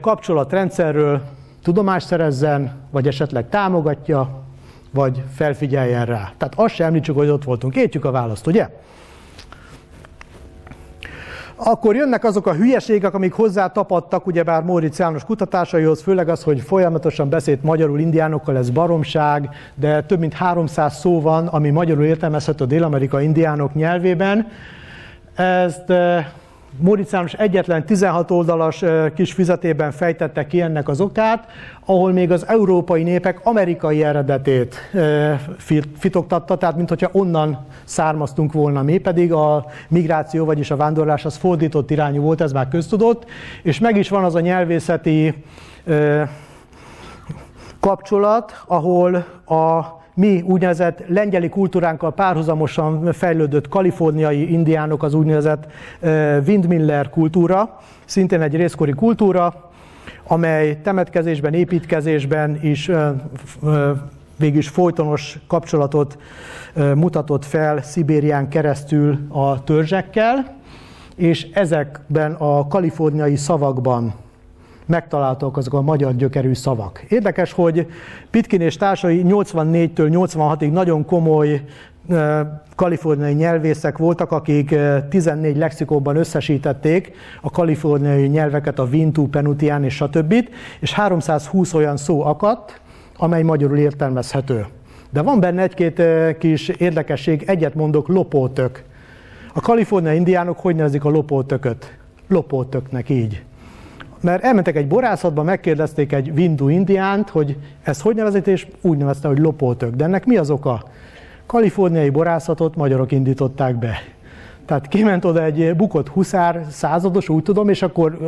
kapcsolatrendszerről tudomást szerezzen, vagy esetleg támogatja, vagy felfigyeljen rá. Tehát azt sem említsük, hogy ott voltunk. Értjük a választ, ugye? Akkor jönnek azok a hülyeségek, amik hozzá tapadtak, ugyebár Móricz János kutatásaihoz, főleg az, hogy folyamatosan beszélt magyarul indiánokkal, ez baromság, de több mint 300 szó van, ami magyarul értelmezhető a dél-amerika indiánok nyelvében. Ezt Móricz János egyetlen 16 oldalas kis füzetében fejtette ki ennek az okát, ahol még az európai népek amerikai eredetét fitoktatta, tehát mintha onnan származtunk volna. Mi, pedig a migráció, vagyis a vándorlás az fordított irányú volt, ez már köztudott, és meg is van az a nyelvészeti kapcsolat, ahol a mi úgynevezett lengyeli kultúránkkal párhuzamosan fejlődött kaliforniai indiánok, az úgynevezett windmiller kultúra, szintén egy részkori kultúra, amely temetkezésben, építkezésben is végül folytonos kapcsolatot mutatott fel Szibérián keresztül a törzsekkel, és ezekben a kaliforniai szavakban megtaláltak azok a magyar gyökerű szavak. Érdekes, hogy Pitkin és társai 84-től 86-ig nagyon komoly kaliforniai nyelvészek voltak, akik 14 lexikóban összesítették a kaliforniai nyelveket, a Vintu, Penutian és stb. És 320 olyan szó akadt, amely magyarul értelmezhető. De van benne egy-két kis érdekesség, egyet mondok, lopótök. A kaliforniai indiánok hogy nevezik a lopótököt? Lopótöknek így mert elmentek egy borászatba, megkérdezték egy vindu indiánt, hogy ez hogy nevezett, és úgy nevezte, hogy lopótök. De ennek mi az oka? Kaliforniai borászatot magyarok indították be. Tehát kiment oda egy bukott huszár százados, úgy tudom, és akkor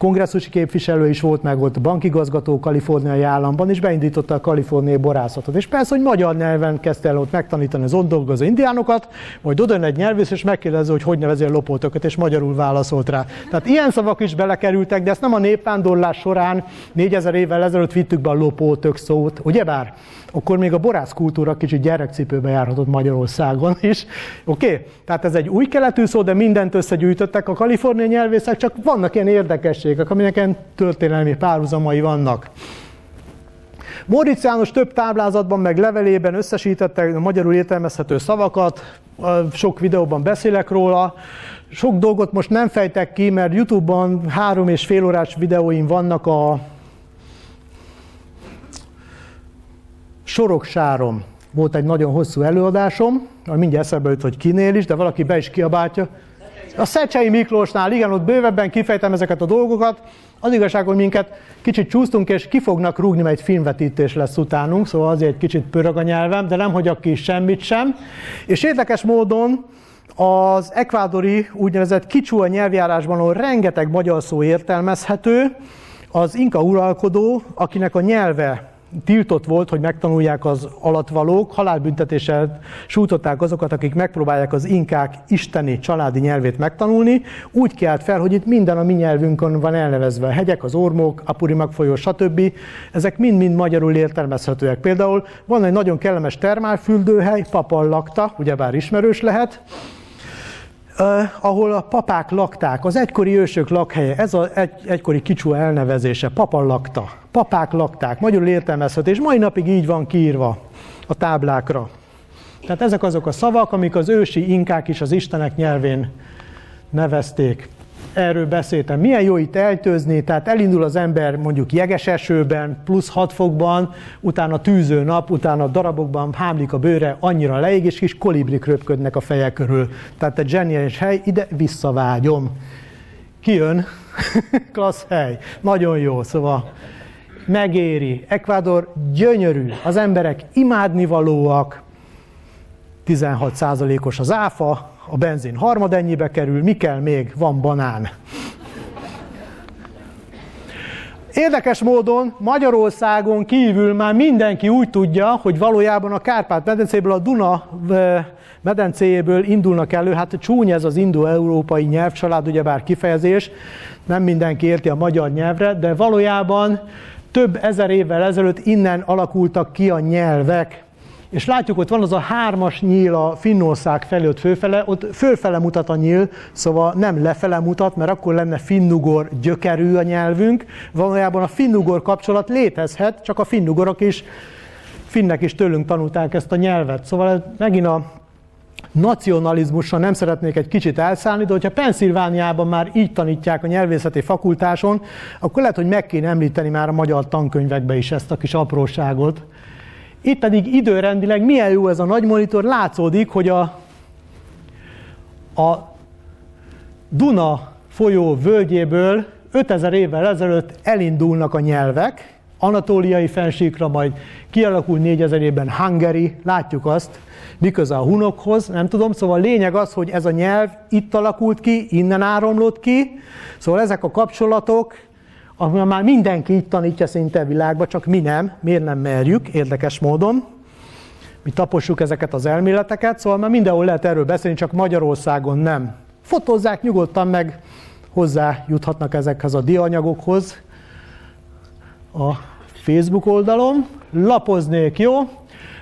kongresszusi képviselő is volt, meg ott bankigazgató kaliforniai államban, és beindította a kaliforniai borászatot. És persze, hogy magyar nyelven kezdte el ott megtanítani az ott dolgozó indiánokat, majd oda egy nyelvész, és megkérdezi, hogy hogy nevezi a és magyarul válaszolt rá. Tehát ilyen szavak is belekerültek, de ezt nem a népvándorlás során 4000 évvel ezelőtt vittük be a lopótök szót, ugyebár? Akkor még a borász kultúra kicsit gyerekcipőbe járhatott Magyarországon is. Oké? Okay? Tehát ez egy új keletű szó, de mindent összegyűjtöttek a kaliforniai nyelvészek, csak vannak ilyen érdekességek, aminek ilyen történelmi párhuzamai vannak. Móricz János több táblázatban, meg levelében összesítette a magyarul értelmezhető szavakat, sok videóban beszélek róla, sok dolgot most nem fejtek ki, mert Youtube-ban három és fél órás videóim vannak a Soroksárom volt egy nagyon hosszú előadásom, ami mindjárt eszembe jut, hogy kinél is, de valaki be is kiabáltja. A Szecsei Miklósnál, igen, ott bővebben kifejtem ezeket a dolgokat. Az igazság, hogy minket kicsit csúsztunk, és ki fognak rúgni, mert egy filmvetítés lesz utánunk, szóval azért egy kicsit pörög a nyelvem, de nem hagyok ki semmit sem. És érdekes módon az ekvádori úgynevezett kicsúa nyelvjárásban, ahol rengeteg magyar szó értelmezhető, az inka uralkodó, akinek a nyelve tiltott volt, hogy megtanulják az alatvalók, halálbüntetéssel sújtották azokat, akik megpróbálják az inkák isteni családi nyelvét megtanulni, úgy kelt fel, hogy itt minden a mi nyelvünkön van elnevezve. A hegyek, az ormok, Apurimak folyó, stb. Ezek mind-mind magyarul értelmezhetőek. Például van egy nagyon kellemes termálfüldőhely, Papallakta, ugyebár ismerős lehet, ahol a papák lakták, az egykori ősök lakhelye, ez az egy, egykori kicsú elnevezése, papa lakta. Papák lakták, magyarul értelmezhető, és mai napig így van kiírva a táblákra. Tehát ezek azok a szavak, amik az ősi inkák is az Istenek nyelvén nevezték erről beszéltem. Milyen jó itt eltőzni, tehát elindul az ember mondjuk jeges esőben, plusz 6 fokban, utána tűző nap, utána darabokban hámlik a bőre, annyira leég, és kis kolibrik röpködnek a feje körül. Tehát egy zseniális hely, ide visszavágyom. Kijön, klassz hely, nagyon jó, szóval megéri. Ekvádor gyönyörű, az emberek imádnivalóak, 16%-os az áfa, a benzin harmad ennyibe kerül, mi kell még? Van banán. Érdekes módon Magyarországon kívül már mindenki úgy tudja, hogy valójában a Kárpát-medencéből, a Duna medencéjéből indulnak elő, hát csúnya ez az indo-európai nyelvcsalád, ugyebár kifejezés, nem mindenki érti a magyar nyelvre, de valójában több ezer évvel ezelőtt innen alakultak ki a nyelvek, és látjuk, ott van az a hármas nyíl a Finnország felé, ott ott fölfele mutat a nyíl, szóval nem lefele mutat, mert akkor lenne finnugor gyökerű a nyelvünk. Valójában a finnugor kapcsolat létezhet, csak a finnugorok is, finnek is tőlünk tanulták ezt a nyelvet. Szóval megint a nacionalizmussal nem szeretnék egy kicsit elszállni, de hogyha Pennsylvániában már így tanítják a nyelvészeti fakultáson, akkor lehet, hogy meg kéne említeni már a magyar tankönyvekbe is ezt a kis apróságot. Itt pedig időrendileg milyen jó ez a nagy monitor, látszódik, hogy a, a Duna folyó völgyéből 5000 évvel ezelőtt elindulnak a nyelvek, anatóliai fensíkra, majd kialakul 4000 évben Hungary, látjuk azt, miköze a hunokhoz, nem tudom, szóval lényeg az, hogy ez a nyelv itt alakult ki, innen áramlott ki, szóval ezek a kapcsolatok, ahol már mindenki itt tanítja szinte a világban, csak mi nem, miért nem merjük, érdekes módon. Mi tapossuk ezeket az elméleteket, szóval már mindenhol lehet erről beszélni, csak Magyarországon nem. Fotózzák nyugodtan meg, hozzá juthatnak ezekhez a dianyagokhoz a Facebook oldalon. Lapoznék, jó?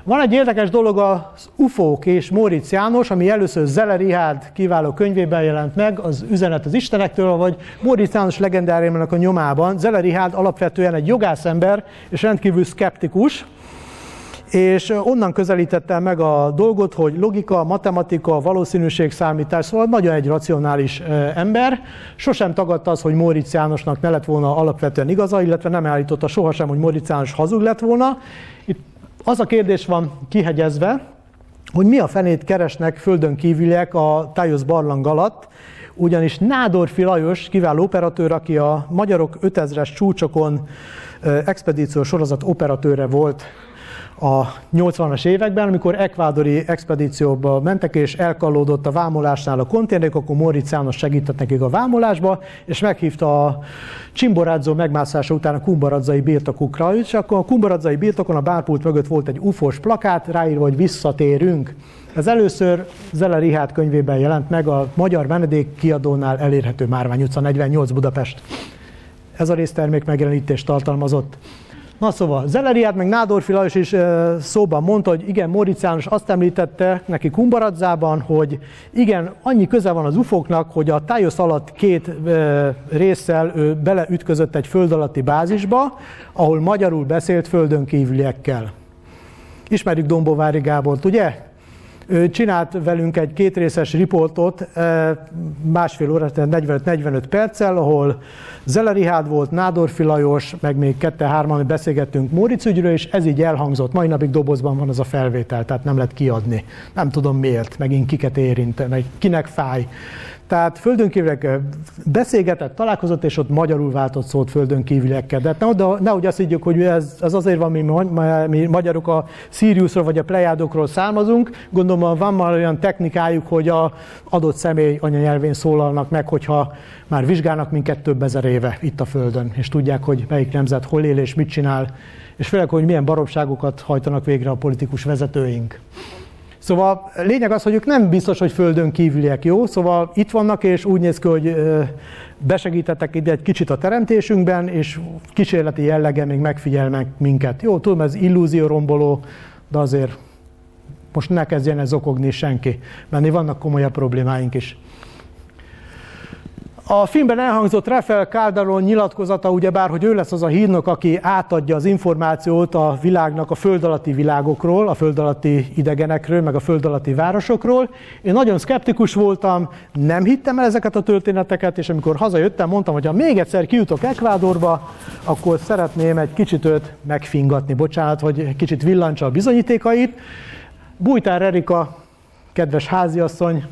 Van egy érdekes dolog az UFO-k és Móricz János, ami először Zeller Rihád kiváló könyvében jelent meg, az Üzenet az Istenektől, vagy Móricz János legendáriumának a nyomában. Zeller Rihád alapvetően egy jogászember és rendkívül szkeptikus, és onnan közelítette meg a dolgot, hogy logika, matematika, valószínűségszámítás, szóval nagyon egy racionális ember. Sosem tagadta az, hogy Móricz Jánosnak ne lett volna alapvetően igaza, illetve nem állította sohasem, hogy Móricz János hazug lett volna. Itt az a kérdés van kihegyezve, hogy mi a fenét keresnek földön kívüliek a Tájusz barlang alatt, ugyanis Nádorfi Lajos, kiváló operatőr, aki a magyarok 5000-es csúcsokon expedíciós sorozat operatőre volt a 80-as években, amikor ekvádori expedícióba mentek, és elkallódott a vámolásnál a konténerek, akkor Moritz János segített nekik a vámolásba, és meghívta a Csimboradzó megmászása után a kumbaradzai birtokukra, és akkor a kumbaradzai birtokon a bárpult mögött volt egy ufos plakát, ráírva, hogy visszatérünk. Ez először Zeller Rihát könyvében jelent meg, a Magyar Menedék kiadónál elérhető Márvány utca 48 Budapest. Ez a résztermék megjelenítést tartalmazott. Na szóval, Zeleriát meg Nádorfi Lajos is szóban mondta, hogy igen, Móricz János azt említette neki Kumbaradzában, hogy igen, annyi köze van az ufoknak, hogy a tájosz alatt két résszel ő beleütközött egy föld alatti bázisba, ahol magyarul beszélt földön kívüliekkel. Ismerjük Dombovári Gábort, ugye? Ő csinált velünk egy kétrészes riportot, másfél órát, 45-45 perccel, ahol Zeleri Hád volt, Nádorfi Lajos, meg még kette-hárman beszélgettünk Móricz ügyről, és ez így elhangzott. Mai napig dobozban van az a felvétel, tehát nem lehet kiadni. Nem tudom miért, megint kiket érint, meg kinek fáj. Tehát földön kívülek beszélgetett, találkozott, és ott magyarul váltott szót földön kívüliekkel. De hát ne, nehogy azt higgyük, hogy ez, ez azért van, mi, mi magyarok a Siriusról vagy a Plejádokról származunk. Gondolom van már olyan technikájuk, hogy a adott személy anyanyelvén szólalnak meg, hogyha már vizsgálnak minket több ezer éve itt a Földön, és tudják, hogy melyik nemzet hol él és mit csinál, és főleg, hogy milyen baromságokat hajtanak végre a politikus vezetőink. Szóval lényeg az, hogy ők nem biztos, hogy földön kívüliek, jó? Szóval itt vannak, és úgy néz ki, hogy besegítettek ide egy kicsit a teremtésünkben, és kísérleti jellege még megfigyelnek minket. Jó, tudom, ez illúzió romboló, de azért most ne kezdjen ez okogni senki, mert vannak komolyabb problémáink is. A filmben elhangzott Rafael Calderon nyilatkozata, ugyebár, hogy ő lesz az a hírnök, aki átadja az információt a világnak a föld alatti világokról, a föld alatti idegenekről, meg a föld alatti városokról. Én nagyon szkeptikus voltam, nem hittem el ezeket a történeteket, és amikor hazajöttem, mondtam, hogy ha még egyszer kijutok Ekvádorba, akkor szeretném egy kicsit őt megfingatni, bocsánat, hogy kicsit villancsa a bizonyítékait. Bújtár Erika, kedves háziasszony,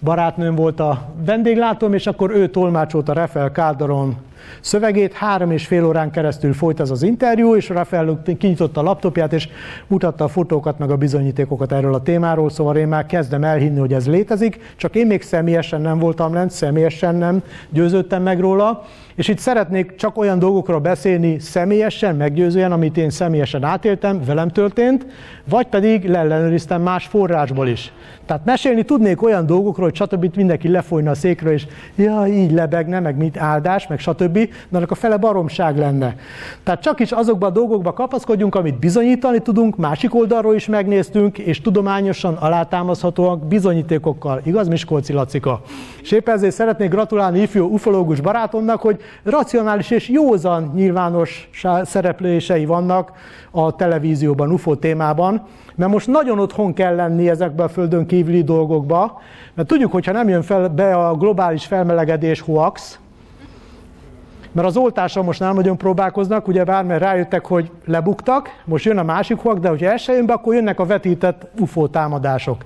barátnőm volt a vendéglátóm, és akkor ő tolmácsolta Rafael Calderon szövegét. Három és fél órán keresztül folyt ez az interjú, és Rafael kinyitotta a laptopját, és mutatta a fotókat, meg a bizonyítékokat erről a témáról, szóval én már kezdem elhinni, hogy ez létezik, csak én még személyesen nem voltam lent, személyesen nem győződtem meg róla, és itt szeretnék csak olyan dolgokról beszélni személyesen, meggyőzően, amit én személyesen átéltem, velem történt, vagy pedig leellenőriztem más forrásból is. Tehát mesélni tudnék olyan dolgokról, hogy stb. mindenki lefolyna a székről, és ja, így lebegne, meg mit áldás, meg stb. Stb. De annak a fele baromság lenne. Tehát csak is azokba a dolgokba kapaszkodjunk, amit bizonyítani tudunk, másik oldalról is megnéztünk, és tudományosan alátámaszhatóak bizonyítékokkal. Igaz, Miskolci Lacika? És épp ezért szeretnék gratulálni ifjú ufológus barátomnak, hogy racionális és józan nyilvános szereplései vannak a televízióban, UFO témában, mert most nagyon otthon kell lenni ezekbe a földön kívüli dolgokba, mert tudjuk, hogyha nem jön fel be a globális felmelegedés hoax, mert az oltásra most nem nagyon próbálkoznak, ugye bár mert rájöttek, hogy lebuktak, most jön a másik hoax, de hogyha ez se jön be, akkor jönnek a vetített UFO támadások.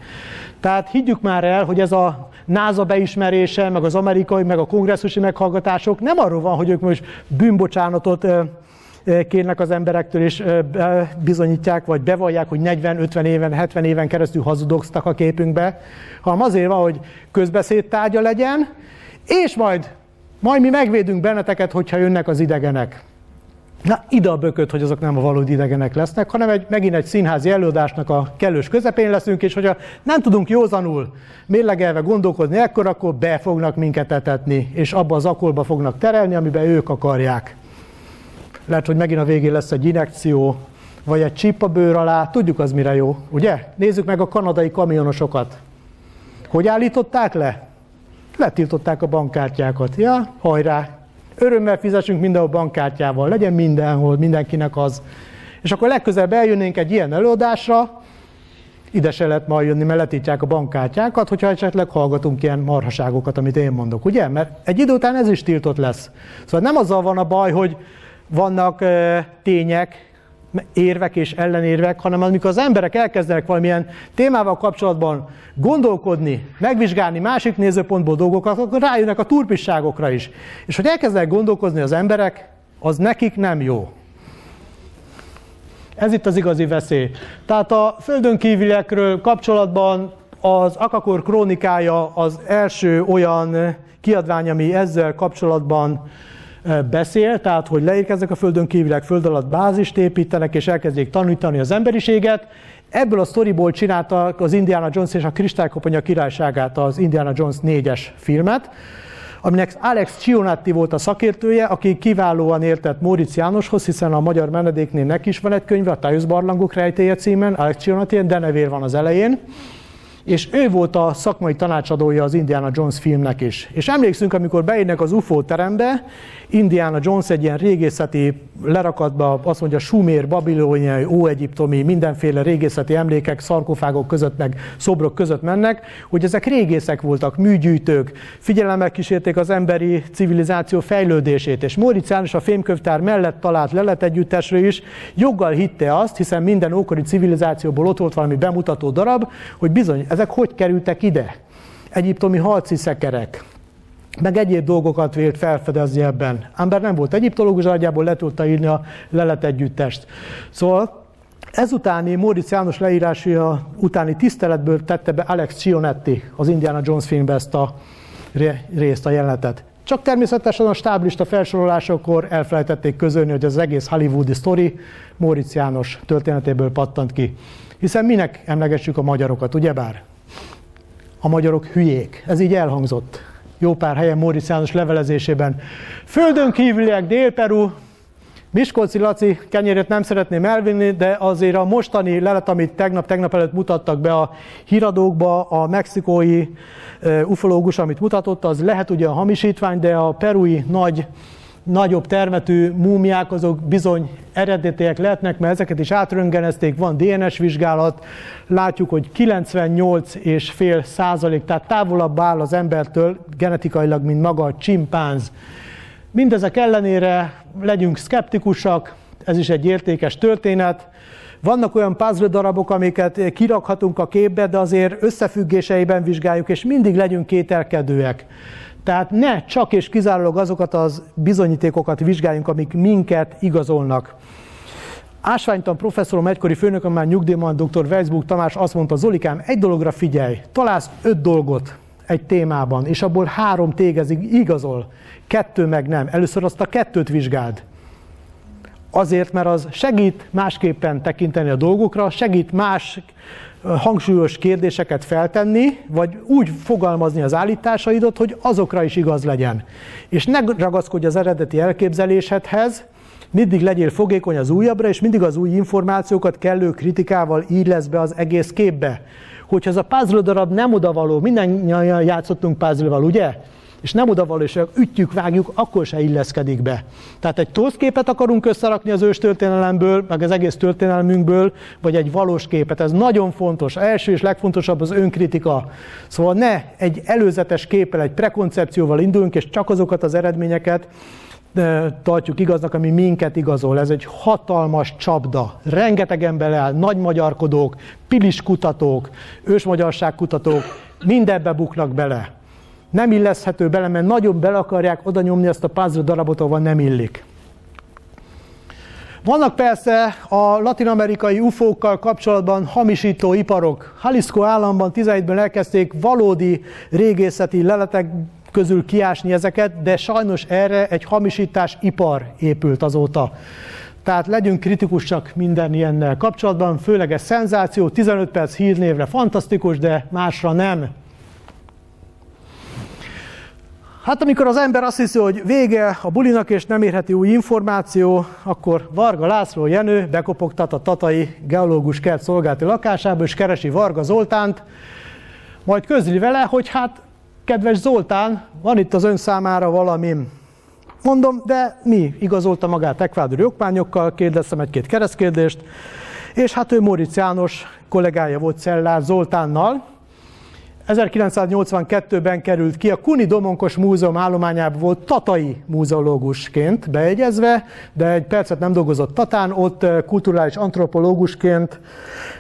Tehát higgyük már el, hogy ez a NASA beismerése, meg az amerikai, meg a kongresszusi meghallgatások nem arról van, hogy ők most bűnbocsánatot kérnek az emberektől, és bizonyítják, vagy bevallják, hogy 40-50 éven, 70 éven keresztül hazudoztak a képünkbe, hanem azért van, hogy közbeszédtárgya legyen, és majd, majd mi megvédünk benneteket, hogyha jönnek az idegenek. Na, ide a bököt, hogy azok nem a valódi idegenek lesznek, hanem egy, megint egy színházi előadásnak a kellős közepén leszünk, és hogyha nem tudunk józanul mérlegelve gondolkozni ekkor, akkor be fognak minket etetni, és abba az akolba fognak terelni, amiben ők akarják. Lehet, hogy megint a végén lesz egy injekció, vagy egy csíp a bőr alá, tudjuk az mire jó, ugye? Nézzük meg a kanadai kamionosokat. Hogy állították le? Letiltották a bankkártyákat. Ja, hajrá! Örömmel fizessünk mindenhol bankkártyával, legyen mindenhol, mindenkinek az. És akkor legközelebb eljönnénk egy ilyen előadásra, ide se lehet majd jönni, mert letítják a bankkártyákat, hogyha esetleg hallgatunk ilyen marhaságokat, amit én mondok, ugye? Mert egy idő után ez is tiltott lesz. Szóval nem azzal van a baj, hogy vannak tények, érvek és ellenérvek, hanem amikor az emberek elkezdenek valamilyen témával kapcsolatban gondolkodni, megvizsgálni másik nézőpontból dolgokat, akkor rájönnek a turpisságokra is. És hogy elkezdenek gondolkozni az emberek, az nekik nem jó. Ez itt az igazi veszély. Tehát a földön kívüliekről kapcsolatban az Akakor krónikája az első olyan kiadvány, ami ezzel kapcsolatban beszél, tehát hogy leérkeznek a földön kívülek, föld alatt bázist építenek, és elkezdjék tanítani az emberiséget. Ebből a sztoriból csinálta az Indiana Jones és a Kristálykopanya királyságát, az Indiana Jones 4-es filmet, aminek Alex Cionatti volt a szakértője, aki kiválóan értett Móricz Jánoshoz, hiszen a magyar menedéknél neki is van egy könyve, a Tájusz Barlangok rejtélye címen, Alex Cionatti, de nevér van az elején és ő volt a szakmai tanácsadója az Indiana Jones filmnek is. És emlékszünk, amikor beérnek az UFO terembe, Indiana Jones egy ilyen régészeti lerakatba, azt mondja, sumér, babiloniai, óegyiptomi, mindenféle régészeti emlékek, szarkofágok között, meg szobrok között mennek, hogy ezek régészek voltak, műgyűjtők, figyelemmel kísérték az emberi civilizáció fejlődését, és Móricz János a fémkönyvtár mellett talált lelet együttesről is joggal hitte azt, hiszen minden ókori civilizációból ott volt valami bemutató darab, hogy bizony, ezek hogy kerültek ide? Egyiptomi halci szekerek, meg egyéb dolgokat vélt felfedezni ebben. Ember nem volt egyiptológus, nagyjából le tudta írni a lelet együttest. Szóval Ezutáni Móricz János leírása utáni tiszteletből tette be Alex Cionetti az Indiana Jones filmbe ezt a részt, a jelenetet. Csak természetesen a stáblista felsorolásakor elfelejtették közölni, hogy az egész hollywoodi sztori Móricz János történetéből pattant ki. Hiszen minek emlegessük a magyarokat, ugyebár? A magyarok hülyék. Ez így elhangzott jó pár helyen Móricz János levelezésében. Földön kívüliek, Dél-Peru, Miskolci Laci kenyérét nem szeretném elvinni, de azért a mostani lelet, amit tegnap-tegnap előtt mutattak be a híradókba, a mexikói ufológus, amit mutatott, az lehet ugye a hamisítvány, de a perui nagy nagyobb termetű múmiák, azok bizony eredetiek lehetnek, mert ezeket is átröngenezték, van DNS vizsgálat, látjuk, hogy 98,5 százalék, tehát távolabb áll az embertől genetikailag, mint maga a csimpánz. Mindezek ellenére legyünk szkeptikusak, ez is egy értékes történet. Vannak olyan puzzle darabok, amiket kirakhatunk a képbe, de azért összefüggéseiben vizsgáljuk, és mindig legyünk kételkedőek. Tehát ne csak és kizárólag azokat az bizonyítékokat vizsgáljunk, amik minket igazolnak. Ásványtan professzorom, egykori főnököm, már nyugdíjban dr. Weisburg Tamás azt mondta, Zolikám, egy dologra figyelj, találsz öt dolgot egy témában, és abból három tégezig igazol, kettő meg nem. Először azt a kettőt vizsgáld. Azért, mert az segít másképpen tekinteni a dolgokra, segít más hangsúlyos kérdéseket feltenni, vagy úgy fogalmazni az állításaidat, hogy azokra is igaz legyen. És ne ragaszkodj az eredeti elképzelésedhez, mindig legyél fogékony az újabbra, és mindig az új információkat kellő kritikával így lesz be az egész képbe. Hogyha ez a puzzle darab nem odavaló, minden játszottunk puzzle ugye? és nem odavaló, és ütjük, vágjuk, akkor se illeszkedik be. Tehát egy tosz képet akarunk összerakni az ős történelemből, meg az egész történelmünkből, vagy egy valós képet. Ez nagyon fontos. első és legfontosabb az önkritika. Szóval ne egy előzetes képpel, egy prekoncepcióval indulunk, és csak azokat az eredményeket tartjuk igaznak, ami minket igazol. Ez egy hatalmas csapda. Rengeteg ember áll, nagy magyarkodók, pilis kutatók, ősmagyarság kutatók, mindebbe buknak bele nem illeszhető bele, mert nagyon bele akarják oda nyomni ezt a puzzle darabot, ahol nem illik. Vannak persze a latinamerikai ufókkal kapcsolatban hamisító iparok. Jalisco államban 17-ben elkezdték valódi régészeti leletek közül kiásni ezeket, de sajnos erre egy hamisítás ipar épült azóta. Tehát legyünk kritikusak minden ilyennel kapcsolatban, főleg ez szenzáció, 15 perc hírnévre fantasztikus, de másra nem. Hát amikor az ember azt hiszi, hogy vége a bulinak és nem érheti új információ, akkor Varga László Jenő bekopogtat a Tatai Geológus Kert szolgálati lakásába, és keresi Varga Zoltánt, majd közli vele, hogy hát kedves Zoltán, van itt az ön számára valami. Mondom, de mi? Igazolta magát ekvádori okmányokkal, kérdeztem egy-két keresztkérdést, és hát ő Móricz János kollégája volt Cellár Zoltánnal, 1982-ben került ki, a Kuni Domonkos Múzeum állományában volt tatai múzeológusként beegyezve, de egy percet nem dolgozott Tatán, ott kulturális antropológusként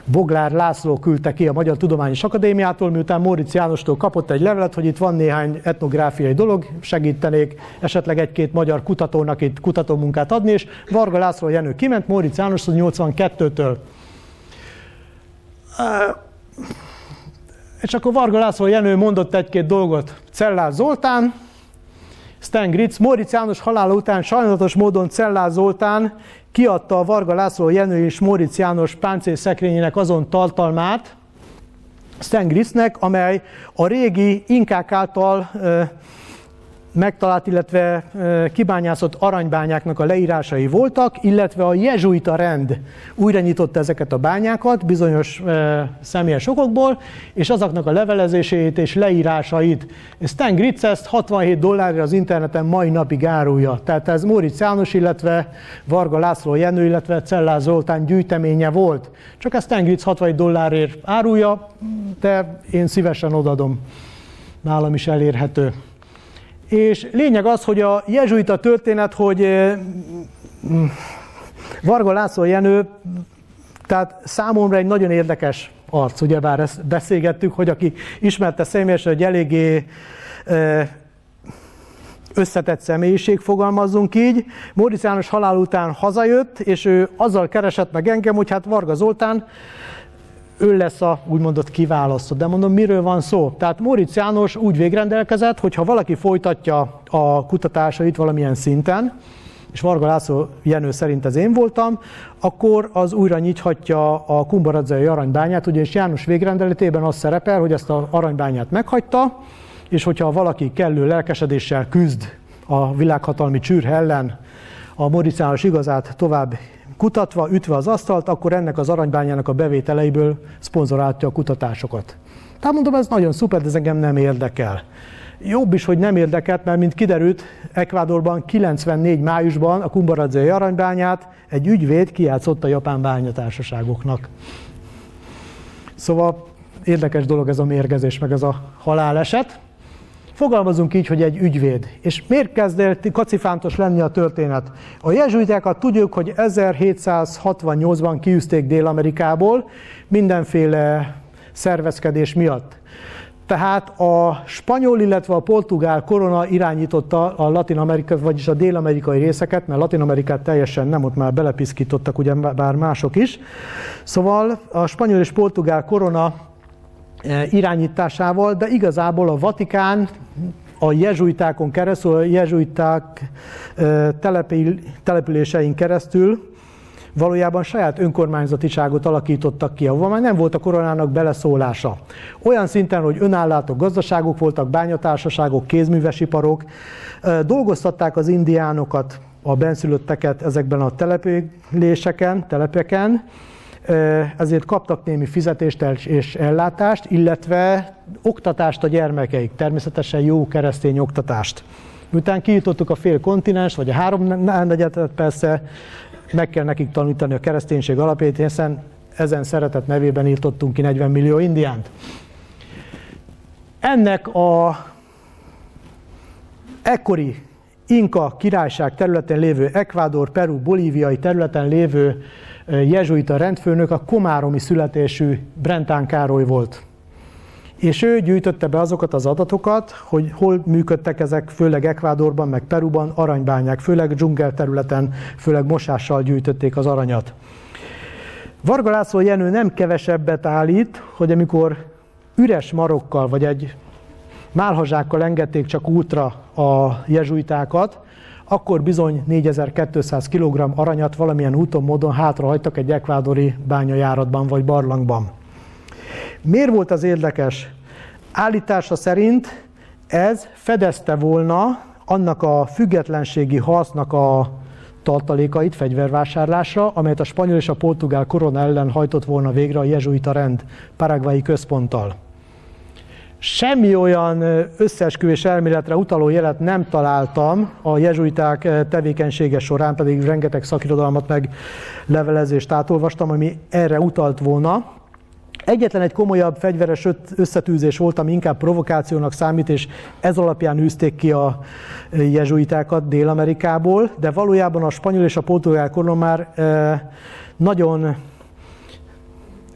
Boglár László küldte ki a Magyar Tudományos Akadémiától, miután Móricz Jánostól kapott egy levelet, hogy itt van néhány etnográfiai dolog, segítenék esetleg egy-két magyar kutatónak itt kutatómunkát adni, és Varga László Jenő kiment, Móricz János 82-től. És akkor Varga László Jenő mondott egy-két dolgot. Cellár Zoltán, Stan Gritz, Móricz János halála után sajnálatos módon Cellár Zoltán kiadta a Varga László Jenő és Móricz János páncélszekrényének azon tartalmát, Stan Gritznek, amely a régi inkák által megtalált, illetve kibányászott aranybányáknak a leírásai voltak, illetve a jezsuita rend újra nyitotta ezeket a bányákat bizonyos személyes okokból, és azoknak a levelezését és leírásait. Stan Gritz ezt 67 dollárra az interneten mai napig árulja. Tehát ez Móricz János, illetve Varga László Jenő, illetve Cellár Zoltán gyűjteménye volt. Csak ezt Stan Gritz 67 dollárért árulja, de én szívesen odadom. Nálam is elérhető. És lényeg az, hogy a jezsuita történet, hogy eh, Varga László Jenő, tehát számomra egy nagyon érdekes arc, ugyebár ezt beszélgettük, hogy aki ismerte személyesen, hogy eléggé eh, összetett személyiség, fogalmazzunk így. Móricz János halál után hazajött, és ő azzal keresett meg engem, hogy hát Varga Zoltán ő lesz a úgymondott kiválasztott. De mondom, miről van szó? Tehát Móricz János úgy végrendelkezett, hogy ha valaki folytatja a kutatásait valamilyen szinten, és Varga László Jenő szerint ez én voltam, akkor az újra nyithatja a kumbaradzai aranybányát, ugyanis János végrendeletében az szerepel, hogy ezt az aranybányát meghagyta, és hogyha valaki kellő lelkesedéssel küzd a világhatalmi csűr ellen, a Móricz János igazát tovább kutatva, ütve az asztalt, akkor ennek az aranybányának a bevételeiből szponzorálta a kutatásokat. Tehát mondom, ez nagyon szuper, de ez engem nem érdekel. Jobb is, hogy nem érdekelt, mert mint kiderült, Ekvádorban 94 májusban a Kumbaradzai aranybányát egy ügyvéd kijátszott a japán bányatársaságoknak. Szóval érdekes dolog ez a mérgezés, meg ez a haláleset. Fogalmazunk így, hogy egy ügyvéd. És miért kezd el kacifántos lenni a történet? A jezsuitákat tudjuk, hogy 1768-ban kiűzték Dél-Amerikából mindenféle szervezkedés miatt. Tehát a spanyol, illetve a portugál korona irányította a Latin Amerikát, vagyis a dél-amerikai részeket, mert Latin Amerikát teljesen nem, ott már belepiszkítottak, ugye bár mások is. Szóval a spanyol és portugál korona irányításával, de igazából a Vatikán a jezsuitákon keresztül, a jezsuiták eh, településein keresztül valójában saját önkormányzatiságot alakítottak ki, ahol már nem volt a koronának beleszólása. Olyan szinten, hogy önállátó gazdaságok voltak, bányatársaságok, kézművesiparok, dolgoztatták az indiánokat, a benszülötteket ezekben a településeken, telepeken, ezért kaptak némi fizetést és ellátást, illetve oktatást a gyermekeik, természetesen jó keresztény oktatást. Miután kiítottuk a fél kontinens, vagy a három negyedet persze, meg kell nekik tanítani a kereszténység alapjait, hiszen ezen szeretet nevében írtottunk ki 40 millió indiánt. Ennek a ekkori Inka királyság területen lévő Ekvádor, Peru, Bolíviai területen lévő jezsuita rendfőnök a komáromi születésű Brentán Károly volt. És ő gyűjtötte be azokat az adatokat, hogy hol működtek ezek, főleg Ekvádorban, meg Peruban aranybányák, főleg dzsungel területen, főleg mosással gyűjtötték az aranyat. Varga László Jenő nem kevesebbet állít, hogy amikor üres marokkal, vagy egy málhazsákkal engedték csak útra a jezsuitákat, akkor bizony 4200 kg aranyat valamilyen úton, módon hátrahagytak egy ekvádori bányajáratban vagy barlangban. Miért volt az érdekes? Állítása szerint ez fedezte volna annak a függetlenségi harcnak a tartalékait fegyvervásárlásra, amelyet a spanyol és a portugál korona ellen hajtott volna végre a jezsuita rend paraguayi központtal. Semmi olyan összeesküvés elméletre utaló jelet nem találtam a jezsuiták tevékenysége során, pedig rengeteg szakirodalmat meg levelezést átolvastam, ami erre utalt volna. Egyetlen egy komolyabb fegyveres összetűzés volt, ami inkább provokációnak számít, és ez alapján űzték ki a jezsuitákat Dél-Amerikából, de valójában a spanyol és a portugál korona már nagyon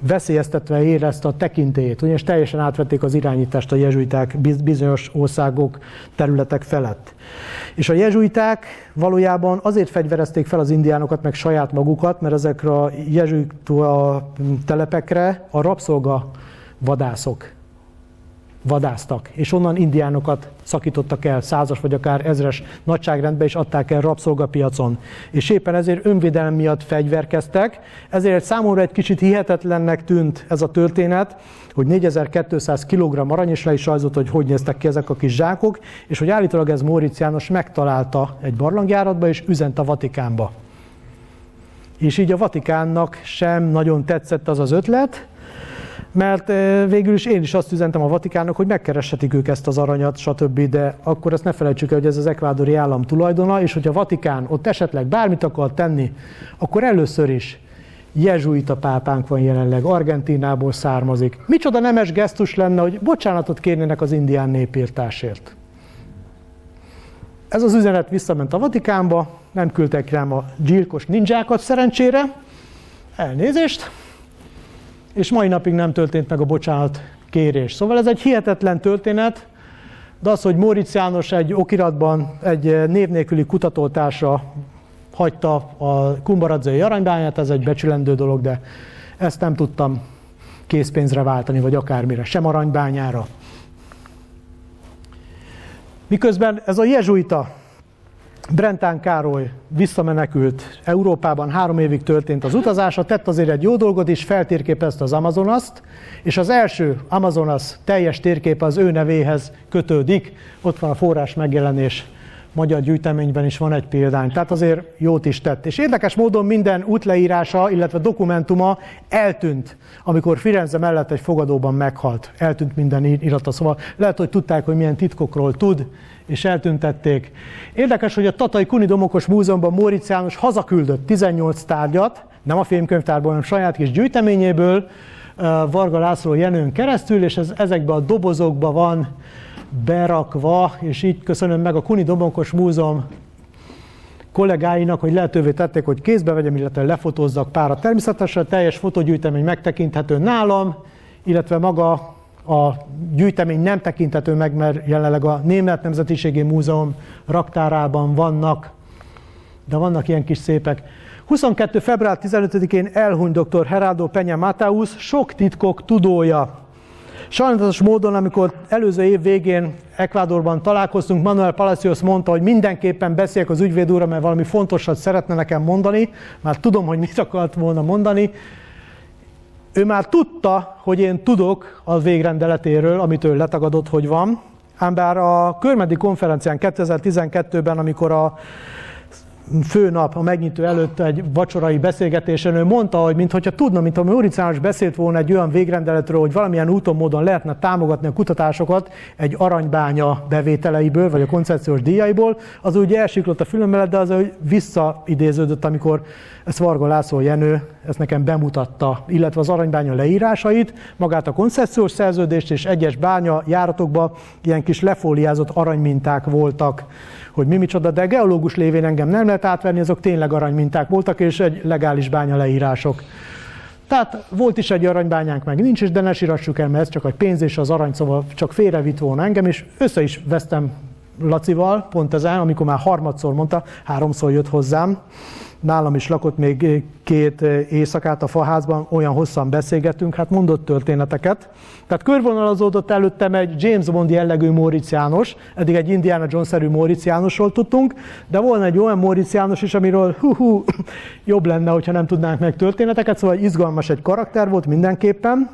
veszélyeztetve érezte a tekintélyét, ugyanis teljesen átvették az irányítást a jezsuiták bizonyos országok, területek felett. És a jezsuiták valójában azért fegyverezték fel az indiánokat, meg saját magukat, mert ezekre a jezsuita telepekre a rabszolga vadászok vadáztak, és onnan indiánokat szakítottak el százas vagy akár ezres nagyságrendbe, és adták el rabszolgapiacon. És éppen ezért önvédelem miatt fegyverkeztek, ezért számomra egy kicsit hihetetlennek tűnt ez a történet, hogy 4200 kg arany, és le is rajzolt, hogy hogy néztek ki ezek a kis zsákok, és hogy állítólag ez Móricz János megtalálta egy barlangjáratba, és üzent a Vatikánba. És így a Vatikánnak sem nagyon tetszett az az ötlet, mert végül is én is azt üzentem a Vatikánnak, hogy megkereshetik ők ezt az aranyat, stb., de akkor ezt ne felejtsük el, hogy ez az ekvádori állam tulajdona, és hogyha a Vatikán ott esetleg bármit akar tenni, akkor először is jezsuita pápánk van jelenleg, Argentinából származik. Micsoda nemes gesztus lenne, hogy bocsánatot kérnének az indián népírtásért. Ez az üzenet visszament a Vatikánba, nem küldtek rám a gyilkos ninjákat szerencsére, elnézést, és mai napig nem történt meg a bocsánat kérés. Szóval ez egy hihetetlen történet, de az, hogy Móricz János egy okiratban egy név nélküli kutatótársa hagyta a kumbaradzai aranybányát, ez egy becsülendő dolog, de ezt nem tudtam készpénzre váltani, vagy akármire, sem aranybányára. Miközben ez a jezsuita Brentán Károly visszamenekült Európában, három évig történt az utazása, tett azért egy jó dolgot is, feltérképezte az Amazonaszt, és az első Amazonas teljes térkép az ő nevéhez kötődik, ott van a forrás megjelenés magyar gyűjteményben is van egy példány, tehát azért jót is tett. És érdekes módon minden útleírása, illetve dokumentuma eltűnt, amikor Firenze mellett egy fogadóban meghalt. Eltűnt minden irata, szóval lehet, hogy tudták, hogy milyen titkokról tud, és eltüntették. Érdekes, hogy a Tatai Kuni Domokos Múzeumban Móricz János hazaküldött 18 tárgyat, nem a filmkönyvtárból, hanem saját kis gyűjteményéből, Varga László Jenőn keresztül, és ez, ezekben a dobozokban van berakva, és így köszönöm meg a Kuni Domokos Múzeum kollégáinak, hogy lehetővé tették, hogy kézbe vegyem, illetve lefotózzak párat. Természetesen a teljes fotógyűjtemény megtekinthető nálam, illetve maga a gyűjtemény nem tekinthető meg, mert jelenleg a Német Nemzetiségi Múzeum raktárában vannak, de vannak ilyen kis szépek. 22. február 15-én elhunyt dr. Heraldo Peña Mateus, sok titkok tudója. Sajnálatos módon, amikor előző év végén Ekvádorban találkoztunk, Manuel Palacios mondta, hogy mindenképpen beszéljek az ügyvéd úrra, mert valami fontosat szeretne nekem mondani, már tudom, hogy mit akart volna mondani. Ő már tudta, hogy én tudok a végrendeletéről, amit ő letagadott, hogy van, ám bár a Körmedi konferencián 2012-ben, amikor a főnap a megnyitó előtt egy vacsorai beszélgetésen ő mondta, hogy mintha tudna, mintha Móricz János beszélt volna egy olyan végrendeletről, hogy valamilyen úton, módon lehetne támogatni a kutatásokat egy aranybánya bevételeiből, vagy a koncepciós díjaiból, az úgy elsiklott a fülem mellett, de az úgy visszaidéződött, amikor ezt Varga László Jenő ezt nekem bemutatta, illetve az aranybánya leírásait, magát a koncepciós szerződést és egyes bánya járatokban ilyen kis lefóliázott aranyminták voltak hogy mi micsoda, de geológus lévén engem nem lehet átverni, azok tényleg aranyminták voltak, és egy legális bánya leírások. Tehát volt is egy aranybányánk, meg nincs is, de ne sírassuk el, mert ez csak egy pénz és az arany, szóval csak félrevitt volna engem, és össze is vesztem Lacival, pont ezen, amikor már harmadszor mondta, háromszor jött hozzám, nálam is lakott még két éjszakát a faházban, olyan hosszan beszélgettünk, hát mondott történeteket. Tehát körvonalazódott előttem egy James Bond jellegű Móricz János, eddig egy Indiana Jones-szerű Móricz Jánosról tudtunk, de volna egy olyan Móricz János is, amiről hú, hú, jobb lenne, hogyha nem tudnánk meg történeteket, szóval izgalmas egy karakter volt mindenképpen.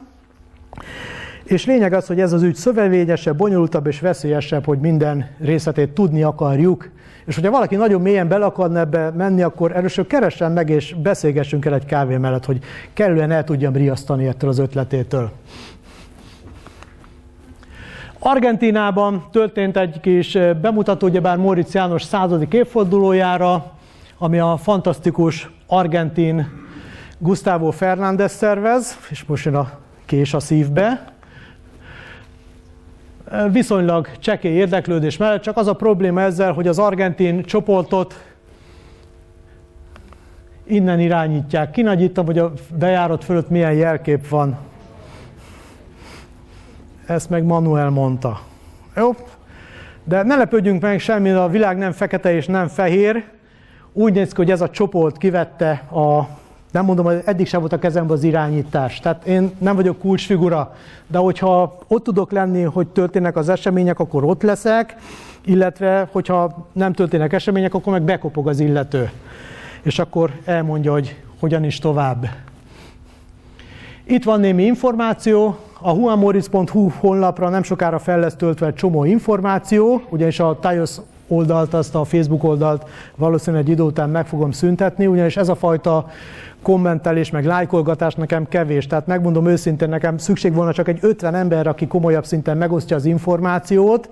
És lényeg az, hogy ez az ügy szövevényesebb, bonyolultabb és veszélyesebb, hogy minden részletét tudni akarjuk. És hogyha valaki nagyon mélyen bele akarna ebbe menni, akkor először keressen meg és beszélgessünk el egy kávé mellett, hogy kellően el tudjam riasztani ettől az ötletétől. Argentinában történt egy kis bemutató, ugyebár Móricz János századik évfordulójára, ami a fantasztikus argentin Gustavo Fernández szervez, és most jön a kés a szívbe, viszonylag csekély érdeklődés mellett, csak az a probléma ezzel, hogy az argentin csoportot innen irányítják. Kinagyítom, hogy a bejárat fölött milyen jelkép van. Ezt meg Manuel mondta. Jó? De ne lepődjünk meg semmi, a világ nem fekete és nem fehér. Úgy néz ki, hogy ez a csoport kivette a nem mondom, hogy eddig sem volt a kezemben az irányítás. Tehát én nem vagyok kulcsfigura, de hogyha ott tudok lenni, hogy történnek az események, akkor ott leszek, illetve hogyha nem történnek események, akkor meg bekopog az illető. És akkor elmondja, hogy hogyan is tovább. Itt van némi információ, a huamoris.hu honlapra nem sokára fel lesz töltve egy csomó információ, ugyanis a TAIOS oldalt, azt a Facebook oldalt valószínűleg egy idő után meg fogom szüntetni, ugyanis ez a fajta kommentelés, meg lájkolgatás nekem kevés. Tehát megmondom őszintén, nekem szükség volna csak egy 50 ember, aki komolyabb szinten megosztja az információt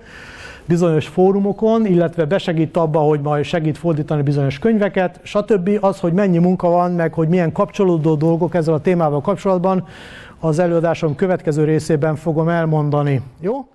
bizonyos fórumokon, illetve besegít abba, hogy majd segít fordítani bizonyos könyveket, stb. Az, hogy mennyi munka van, meg hogy milyen kapcsolódó dolgok ezzel a témával kapcsolatban, az előadásom következő részében fogom elmondani. Jó?